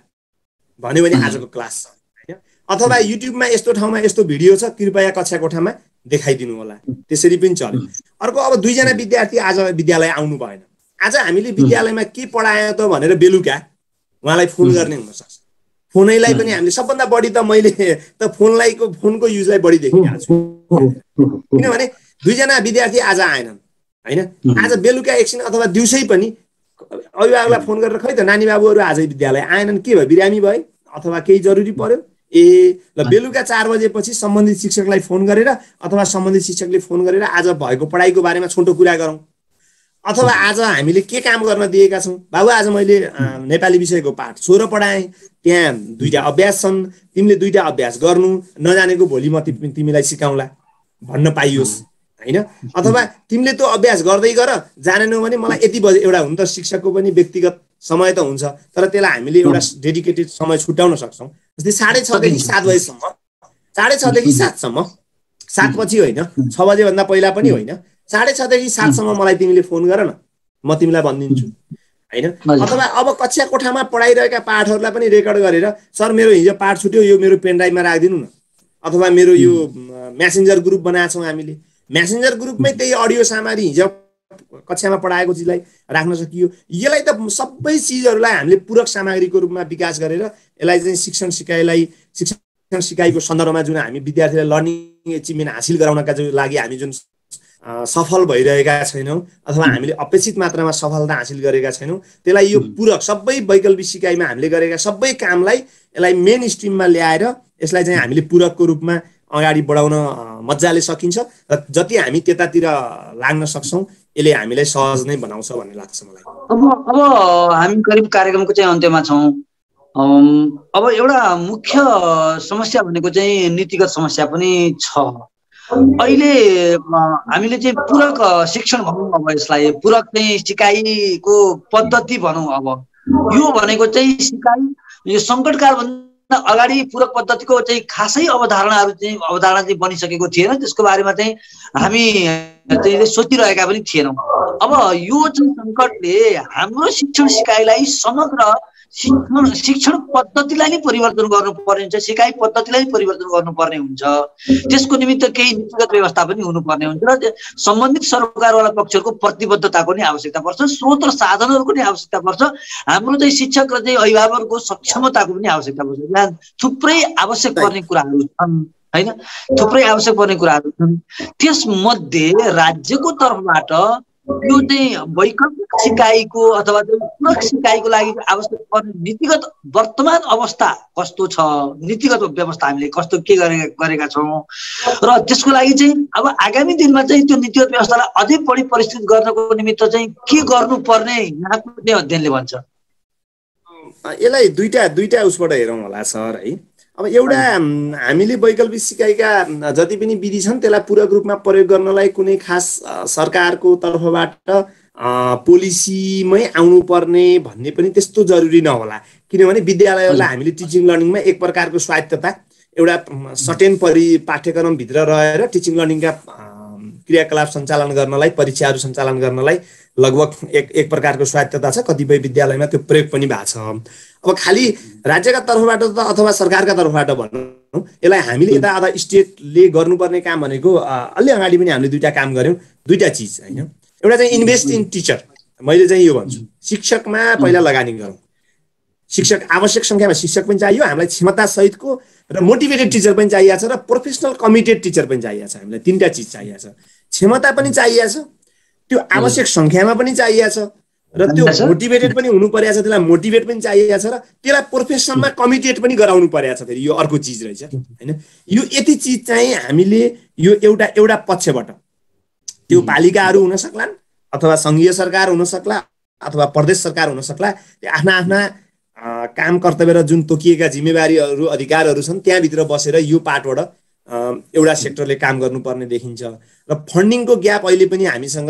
भन्यो भने आजको क्लास। होइन? अथवा युट्युबमा यस्तो ठाउँमा यस्तो भिडियो छ कृपया कक्षा कोठामा देखाइदिनु होला। त्यसरी पनि चल्यो। अर्को अब दुईजना विद्यार्थी आज विद्यालय आउनु भएन। आज हामीले विद्यालयमा के पढायो त भनेर बेलुका उहाँलाई फोन गर्ने हुनसक्छ फोनैलाई पनि हामीले सबभन्दा बढी त मैले त फोनलाईको फोनको युजलाई बढी देखिरहेको छु। किनभने दुईजना विद्यार्थी आज आएनन् होइन? आज बेलुका एकछिन अथवा दिउँसै पनि अभिभावकलाई फोन गरेर खै त नानी बाबुहरू आजै विद्यालय आएनन्? के भयो? बिरामी भए? अथवा केही जरुरी पर्यो? ए ल बेलुका चार बजेपछि सम्बन्धित शिक्षकलाई फोन गरेर अथवा सम्बन्धित शिक्षकले फोन गरेर आज भएको पढाइको बारेमा छोटो कुरा गरौँ। अथवा आज हामीले के काम गर्न दिएका छौँ? बाबु आज मैले नेपाली विषयको पाठ सोह्र पढाएँ। त्यहाँ दुईवटा अभ्यास छन्। तिमीले दुईवटा अभ्यास गर्नु। नजानेको भोलि म तिमीलाई सिकाउँला। भन्न पाइयोस्। होइन? अथवा तिमीले त्यो अभ्यास गर्दै गर। जानेनौ भने मलाई यति बजे एउटा हुन त शिक्षकको पनि व्यक्तिगत समय त हुन्छ तर त्यसलाई हामीले एउटा डेडिकेटेड समय छुट्याउन सक्छौँ। जस्तै साढे छदेखि सात बजीसम्म साढे छदेखि सातसम्म सात पछि होइन छ बजेभन्दा पहिला पनि होइन साढे छदेखि सातसम्म मलाई तिमीले फोन गर न म तिमीलाई भनिदिन्छु। होइन? अथवा अब कक्षा कोठामा पढाइरहेका पाठहरूलाई पनि रेकर्ड गरेर सर मेरो हिजो पाठ छुट्यो यो मेरो पेनड्राइभमा राखिदिनु न। अथवा मेरो यो म्यासेन्जर ग्रुप बनाएको छौँ हामीले। म्यासेन्जर ग्रुपमै त्यही अडियो सामग्री हिजो कक्षामा पढाएको चिजलाई राख्न सकियो। यसलाई त सबै चिजहरूलाई हामीले पूरक सामग्रीको रूपमा विकास गरेर यसलाई चाहिँ शिक्षण सिकाइलाई शिक्षण सिकाइको सन्दर्भमा जुन हामी विद्यार्थीलाई लर्निङ एचिभमेन्ट हासिल गराउनका लागि हामी जुन सफल भइरहेका छैनौँ अथवा हामीले अपेक्षित मात्रामा सफलता हासिल गरेका छैनौँ त्यसलाई यो पूरक सबै वैकल्पिक सिकाइमा हामीले गरेका सबै कामलाई यसलाई मेन स्ट्रिममा ल्याएर यसलाई चाहिँ हामीले पूरकको रूपमा अगाडि बढाउन मजाले सकिन्छ र जति हामी त्यतातिर लाग्न सक्छौँ यसले हामीलाई सहज नै बनाउँछ भन्ने लाग्छ मलाई। अब अब हामी करिब कार्यक्रमको चाहिँ अन्त्यमा छौँ। अब एउटा मुख्य समस्या भनेको चाहिँ नीतिगत समस्या पनि छ। अहिले हामीले चाहिँ पूरक शिक्षण भनौँ अब यसलाई। पूरक चाहिँ सिकाइको पद्धति भनौँ अब। यो भनेको चाहिँ सिकाइ यो सङ्कटकाल अगाडि पूरक पद्धतिको चाहिँ खासै अवधारणाहरू चाहिँ अवधारणा चाहिँ बनिसकेको थिएन। त्यसको बारेमा चाहिँ हामी चाहिँ सोचिरहेका पनि थिएनौँ। अब यो चाहिँ सङ्कटले हाम्रो शिक्षण सिकाइलाई समग्र शिक्षण शिक्षण पद्धतिलाई नै परिवर्तन गर्नुपर्ने हुन्छ सिकाइ पद्धतिलाई नै परिवर्तन गर्नुपर्ने हुन्छ। त्यसको निमित्त केही नीतिगत व्यवस्था पनि हुनुपर्ने हुन्छ र सम्बन्धित सरकारवाला पक्षहरूको प्रतिबद्धताको नै आवश्यकता पर्छ स्रोत र साधनहरूको नै आवश्यकता पर्छ। हाम्रो चाहिँ शिक्षक र चाहिँ अभिभावकहरूको सक्षमताको पनि आवश्यकता पर्छ। थुप्रै आवश्यक पर्ने कुराहरू छन् होइन? थुप्रै आवश्यक पर्ने कुराहरू छन्। त्यसमध्ये राज्यको तर्फबाट यो चाहिँ वैकल्पिक सिकाइको अथवा पूरक सिकाइको लागि आवश्यक पर्ने नीतिगत वर्तमान अवस्था कस्तो छ? नीतिगत व्यवस्था हामीले कस्तो के गरे गरेका छौँ? र त्यसको लागि चाहिँ अब आगामी दिनमा चाहिँ त्यो नीतिगत व्यवस्थालाई अझै बढी परिष्कृत गर्नको निमित्त चाहिँ के गर्नुपर्ने यहाँको अध्ययनले भन्छ? यसलाई दुईटा दुईटा उसबाट हेरौँ होला सर है। अब एउटा हामीले वैकल्पिक सिकाइका जति पनि विधि छन् त्यसलाई पूरक रूपमा प्रयोग गर्नलाई कुनै खास सरकारको तर्फबाट पोलिसीमै आउनुपर्ने भन्ने पनि त्यस्तो जरुरी नहोला। किनभने विद्यालयहरूलाई हामीले टिचिङ लर्निङमा एक प्रकारको स्वायत्तता एउटा सर्टेन परि पाठ्यक्रमभित्र रहेर टिचिङ लर्निङका क्रियाकलाप सञ्चालन गर्नलाई परीक्षाहरू सञ्चालन गर्नलाई लगभग एक एक प्रकारको स्वायत्तता छ। कतिपय विद्यालयमा त्यो प्रयोग पनि भएको छ। अब खालि राज्यका तर्फबाट त अथवा सरकारका तर्फबाट भनौँ यसलाई हामीले यता अथवा स्टेटले गर्नुपर्ने काम भनेको अलि अगाडि पनि हामीले दुइटा काम गऱ्यौँ दुइटा चिज होइन। एउटा चाहिँ इन्भेस्ट इन टिचर मैले चाहिँ यो भन्छु शिक्षकमा पहिला लगानी गरौँ। शिक्षक आवश्यक सङ्ख्यामा शिक्षक पनि चाहियो हामीलाई क्षमता सहितको र मोटिभेटेड टिचर पनि चाहिएको छ र प्रोफेसनल कमिटेड टिचर पनि चाहिएको छ हामीलाई तिनवटा चिज चाहिएको छ। क्षमता पनि चाहिएको छ त्यो आवश्यक सङ्ख्यामा पनि चाहिएको छ। र त्यो मोटिभेटेड पनि हुनु परेको छ त्यसलाई मोटिभेट पनि चाहिएको छ र त्यसलाई प्रोफेसनमा कमिटेड पनि गराउनु परेको छ फेरि यो अर्को चिज रहेछ होइन? यो यति चिज चाहिँ हामीले यो एउटा एउटा पक्षबाट त्यो पालिकाहरू हुन सक्लान् अथवा सङ्घीय सरकार हुन सक्ला अथवा प्रदेश सरकार हुन सक्ला त्यो आफ्ना आफ्ना काम कर्तव्य र जुन तोकिएका जिम्मेवारीहरू अधिकारहरू छन् त्यहाँभित्र बसेर यो पार्टबाट एउटा सेक्टरले काम गर्नुपर्ने देखिन्छ। र फन्डिङको ग्याप अहिले पनि हामीसँग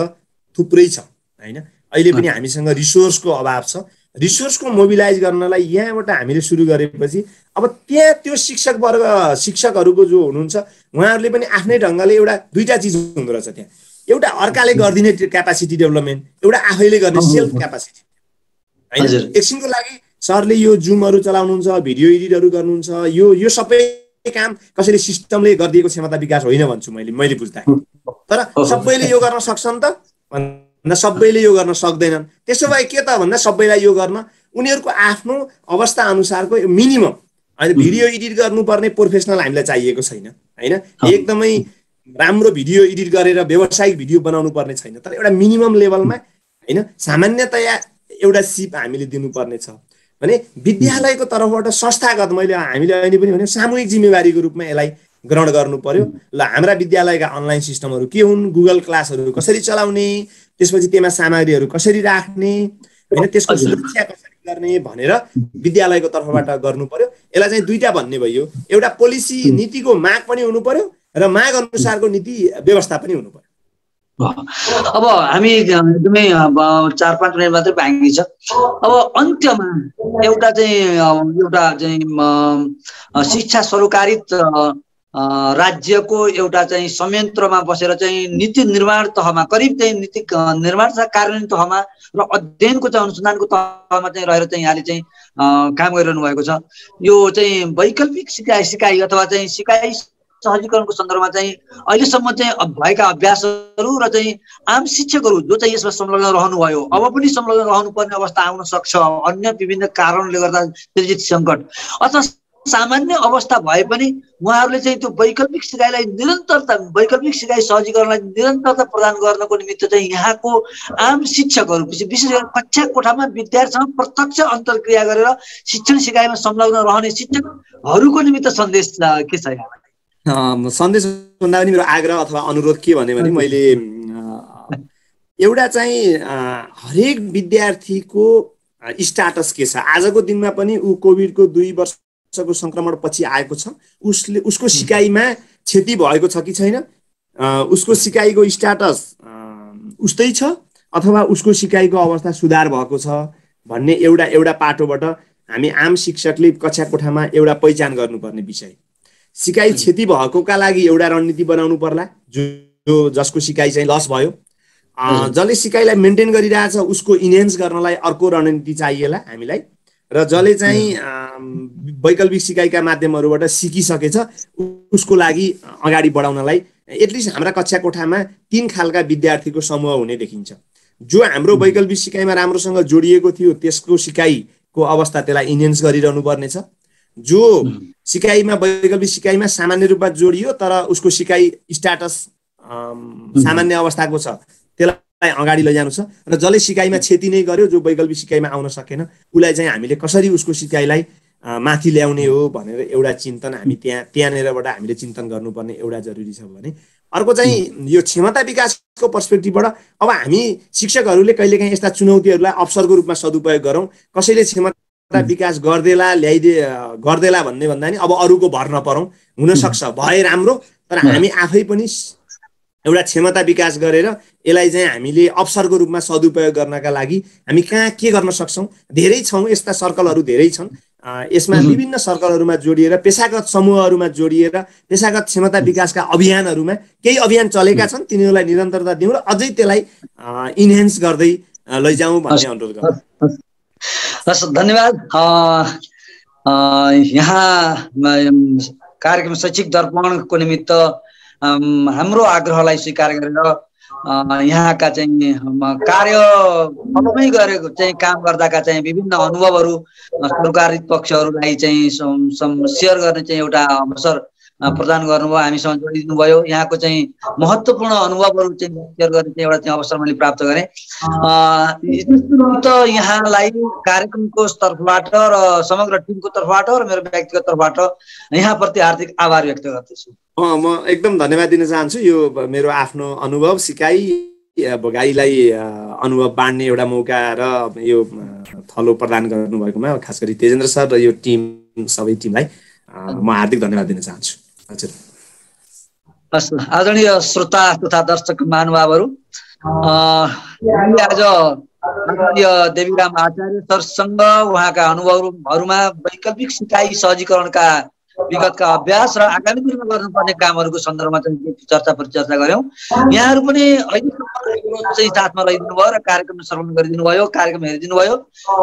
थुप्रै छ होइन? अहिले पनि हामीसँग रिसोर्सको अभाव छ। रिसोर्सको मोबिलाइज गर्नलाई यहाँबाट हामीले सुरु गरेपछि अब त्यहाँ त्यो शिक्षक वर्ग शिक्षकहरूको जो हुनुहुन्छ उहाँहरूले पनि आफ्नै ढङ्गले एउटा दुईवटा चिज हुँदो रहेछ त्यहाँ। एउटा अर्काले गरिदिने क्यापासिटी डेभलपमेन्ट एउटा आफैले गर्ने सेल्फ क्यापासिटी होइन? एकछिनको लागि सरले यो जुमहरू चलाउनुहुन्छ भिडियो एडिटहरू गर्नुहुन्छ यो यो सबै काम कसैले सिस्टमले गरिदिएको क्षमता विकास होइन भन्छु मैले मैले बुझ्दा तर सबैले यो गर्न सक्छ नि त भन्दा सबैले यो गर्न सक्दैनन्। त्यसो भए के त भन्दा सबैलाई यो गर्न उनीहरूको आफ्नो अवस्था अनुसारको मिनिमम। होइन भिडियो एडिट गर्नुपर्ने प्रोफेसनल हामीलाई चाहिएको छैन होइन? एकदमै राम्रो भिडियो एडिट गरेर व्यावसायिक भिडियो बनाउनु पर्ने छैन। तर एउटा मिनिमम लेभलमा होइन? सामान्यतया एउटा सिप हामीले दिनुपर्ने छ भने विद्यालयको तर्फबाट संस्थागत मैले हामीले अहिले पनि भने सामूहिक जिम्मेवारीको रूपमा यसलाई ग्रहण गर्नु पर्यो। ल हाम्रा विद्यालयका अनलाइन सिस्टमहरू के हुन्? गुगल क्लासहरू कसरी चलाउने? त्यसपछि त्यसमा सामग्रीहरू कसरी राख्ने होइन त्यसको सुरक्षा कसरी गर्ने भनेर विद्यालयको तर्फबाट गर्नु पर्यो। यसलाई चाहिँ दुईवटा भन्ने भयो। एउटा पोलिसी नीतिको माग पनि हुनु पर्यो र माग अनुसारको नीति व्यवस्था पनि हुनु पर्यो। अब हामी एकदमै चार पाँच मिनट मात्रै बाँकी छ। अब अन्त्यमा एउटा चाहिँ एउटा चाहिँ शिक्षा सरकारित राज्यको एउटा चाहिँ संयन्त्रमा बसेर चाहिँ नीति निर्माण तहमा करिब चाहिँ नीति निर्माण तथा कार्यान्वयन तहमा र अध्ययनको चाहिँ अनुसन्धानको तहमा चाहिँ रहेर चाहिँ यहाँले चाहिँ काम गरिरहनु भएको छ। यो चाहिँ वैकल्पिक सिकाइ सिकाइ अथवा चाहिँ सिकाइ सहजीकरणको सन्दर्भमा चाहिँ अहिलेसम्म चाहिँ भएका अभ्यासहरू र चाहिँ आम शिक्षकहरू जो चाहिँ यसमा संलग्न रहनुभयो अब पनि संलग्न रहनुपर्ने अवस्था आउन सक्छ अन्य विभिन्न कारणले गर्दा सङ्कट। अथवा सामान्य अवस्था भए पनि उहाँहरूले चाहिँ त्यो वैकल्पिक सिकाइलाई निरन्तरता वैकल्पिक सिकाइ सहजीकरणलाई निरन्तरता प्रदान गर्नको निमित्त चाहिँ यहाँको आम शिक्षकहरू विशेष गरी कक्षा कोठामा विद्यार्थीसँग प्रत्यक्ष अन्तर्क्रिया गरेर शिक्षण सिकाइमा संलग्न रहने शिक्षकहरूको निमित्त सन्देश के छ सन्देश भन्दा पनि मेरो आग्रह अथवा अनुरोध के भने मैले एउटा चाहिँ हरेक विद्यार्थीको स्टाटस के छ? आजको दिनमा पनि ऊ कोभिडको दुई वर्ष वर्षको सङ्क्रमण पछि आएको छ। उसले उसको सिकाइमा क्षति भएको छ कि छैन? उसको सिकाइको स्ट्याटस उस्तै छ अथवा उसको सिकाइको अवस्था सुधार भएको छ भन्ने एउटा एउटा पाटोबाट हामी आम शिक्षकले कक्षा कोठामा एउटा पहिचान गर्नुपर्ने विषय। सिकाइ क्षति भएकोका लागि एउटा रणनीति बनाउनु पर्ला जो जसको सिकाइ चाहिँ लस भयो। जसले सिकाइलाई मेन्टेन गरिरहेछ उसको इन्हेन्स गर्नलाई अर्को रणनीति चाहिएला हामीलाई। र जसले चाहिँ वैकल्पिक सिकाइका माध्यमहरूबाट सिकिसकेछ उसको लागि अगाडि बढाउनलाई एटलिस्ट हाम्रा कक्षा कोठामा तिन खालका विद्यार्थीको समूह हुने देखिन्छ। जो हाम्रो वैकल्पिक सिकाइमा राम्रोसँग जोडिएको थियो त्यसको सिकाइको अवस्था त्यसलाई इन्हेन्स गरिरहनु पर्नेछ। जो सिकाइमा वैकल्पिक सिकाइमा सामान्य रूपमा जोडियो तर उसको सिकाइ स्ट्याटस सामान्य अवस्थाको छ त्यसलाई अगाडि लैजानु छ। र जसले सिकाइमा क्षति नै गर्यो जो वैकल्पिक सिकाइमा आउन सकेन उसलाई चाहिँ हामीले कसरी उसको सिकाइलाई माथि ल्याउने हो भनेर एउटा चिन्तन हामी त्यहाँ त्यहाँनिरबाट हामीले चिन्तन गर्नुपर्ने एउटा जरुरी छ भने। अर्को चाहिँ यो क्षमता विकासको पर्सपेक्टिभबाट अब हामी शिक्षकहरूले कहिलेकाहीँ यस्ता चुनौतीहरूलाई अवसरको रूपमा सदुपयोग गरौँ। कसैले क्षमता विकास गरिदेला ल्याइदे गरिदेला भन्ने भन्दा नि अब अरूको भर नपरौँ। हुनसक्छ। भए राम्रो तर हामी आफै पनि एउटा क्षमता विकास गरेर यसलाई चाहिँ हामीले अवसरको रूपमा सदुपयोग गर्नका लागि हामी कहाँ के गर्न सक्छौँ? धेरै छौँ यस्ता सर्कलहरू धेरै छन्। यसमा विभिन्न सर्कलहरूमा जोडिएर पेसागत समूहहरूमा जोडिएर पेसागत क्षमता विकासका अभियानहरूमा केही अभियान चलेका छन् तिनीहरूलाई निरन्तरता दिउँ र अझै त्यसलाई इन्हेन्स गर्दै लैजाउँ भन्ने अनुरोध गर्छु। हस् धन्यवाद। यहाँ कार्यक्रम शैक्षिक दर्पणको निमित्त हाम्रो आग्रहलाई स्वीकार गरेर यहाँका चाहिँ कार्य गरेको चाहिँ काम गर्दाका चाहिँ विभिन्न अनुभवहरू सरकारी पक्षहरूलाई चाहिँ सेयर गर्ने चाहिँ एउटा अवसर प्रदान गर्नुभयो हामीसँग जोडिदिनु भयो। यहाँको चाहिँ महत्त्वपूर्ण अनुभवहरू चाहिँ सेयर गर्ने चाहिँ एउटा चाहिँ अवसर मैले प्राप्त गरेँ। त यहाँलाई कार्यक्रमको तर्फबाट र समग्र टिमको तर्फबाट र मेरो व्यक्तिगत तर्फबाट यहाँप्रति हार्दिक आभार व्यक्त गर्दछु। म एकदम धन्यवाद दिन चाहन्छु। यो मेरो आफ्नो अनुभव सिकाइ गाईलाई अनुभव बाँड्ने एउटा मौका र यो थलो प्रदान गर्नुभएकोमा खास गरी तेजेन्द्र सर र यो टिम सबै टिमलाई म हार्दिक धन्यवाद दिन चाहन्छु। हजुर। हस् आदरणीय श्रोता तथा दर्शक महानुभावहरू आज आदरणीय देवीराम आचार्य सरसँग उहाँका अनुभवहरूमा वैकल्पिक सिकाइ सहजीकरणका विगतका अभ्यास र आगामी दिनमा गर्नुपर्ने कामहरूको सन्दर्भमा चाहिँ चर्चा परिचर्चा गऱ्यौँ। यहाँहरू पनि अहिलेसम्म चाहिँ साथमा रहिदिनु भयो र कार्यक्रम श्रवण गरिदिनु भयो कार्यक्रम हेरिदिनु भयो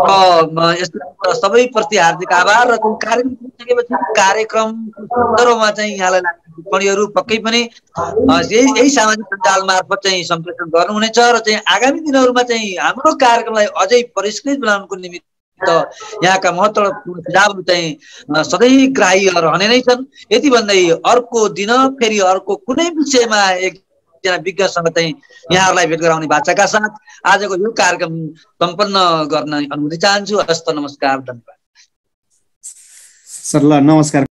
र यस्तो सबैप्रति हार्दिक आभार र कार्यक्रम पुगिसकेपछि कार्यक्रम सन्दर्भमा चाहिँ यहाँलाई लाग्ने टिप्पणीहरू पक्कै पनि यही यही सामाजिक सञ्जाल मार्फत चाहिँ सम्प्रेषण गर्नुहुनेछ र चाहिँ आगामी दिनहरूमा चाहिँ हाम्रो कार्यक्रमलाई अझै परिष्कृत बनाउनुको निमित्त यहाँका महत्त्वपूर्ण सुझावहरू चाहिँ सधैँ ग्राही रहने नै छन्। यति भन्दै अर्को दिन फेरि अर्को कुनै विषयमा एकजना विज्ञसँग चाहिँ यहाँहरूलाई भेट गराउने बाचाका साथ आजको यो कार्यक्रम सम्पन्न गर्न अनुमति चाहन्छु। हस्त नमस्कार धन्यवाद। सर ल नमस्कार।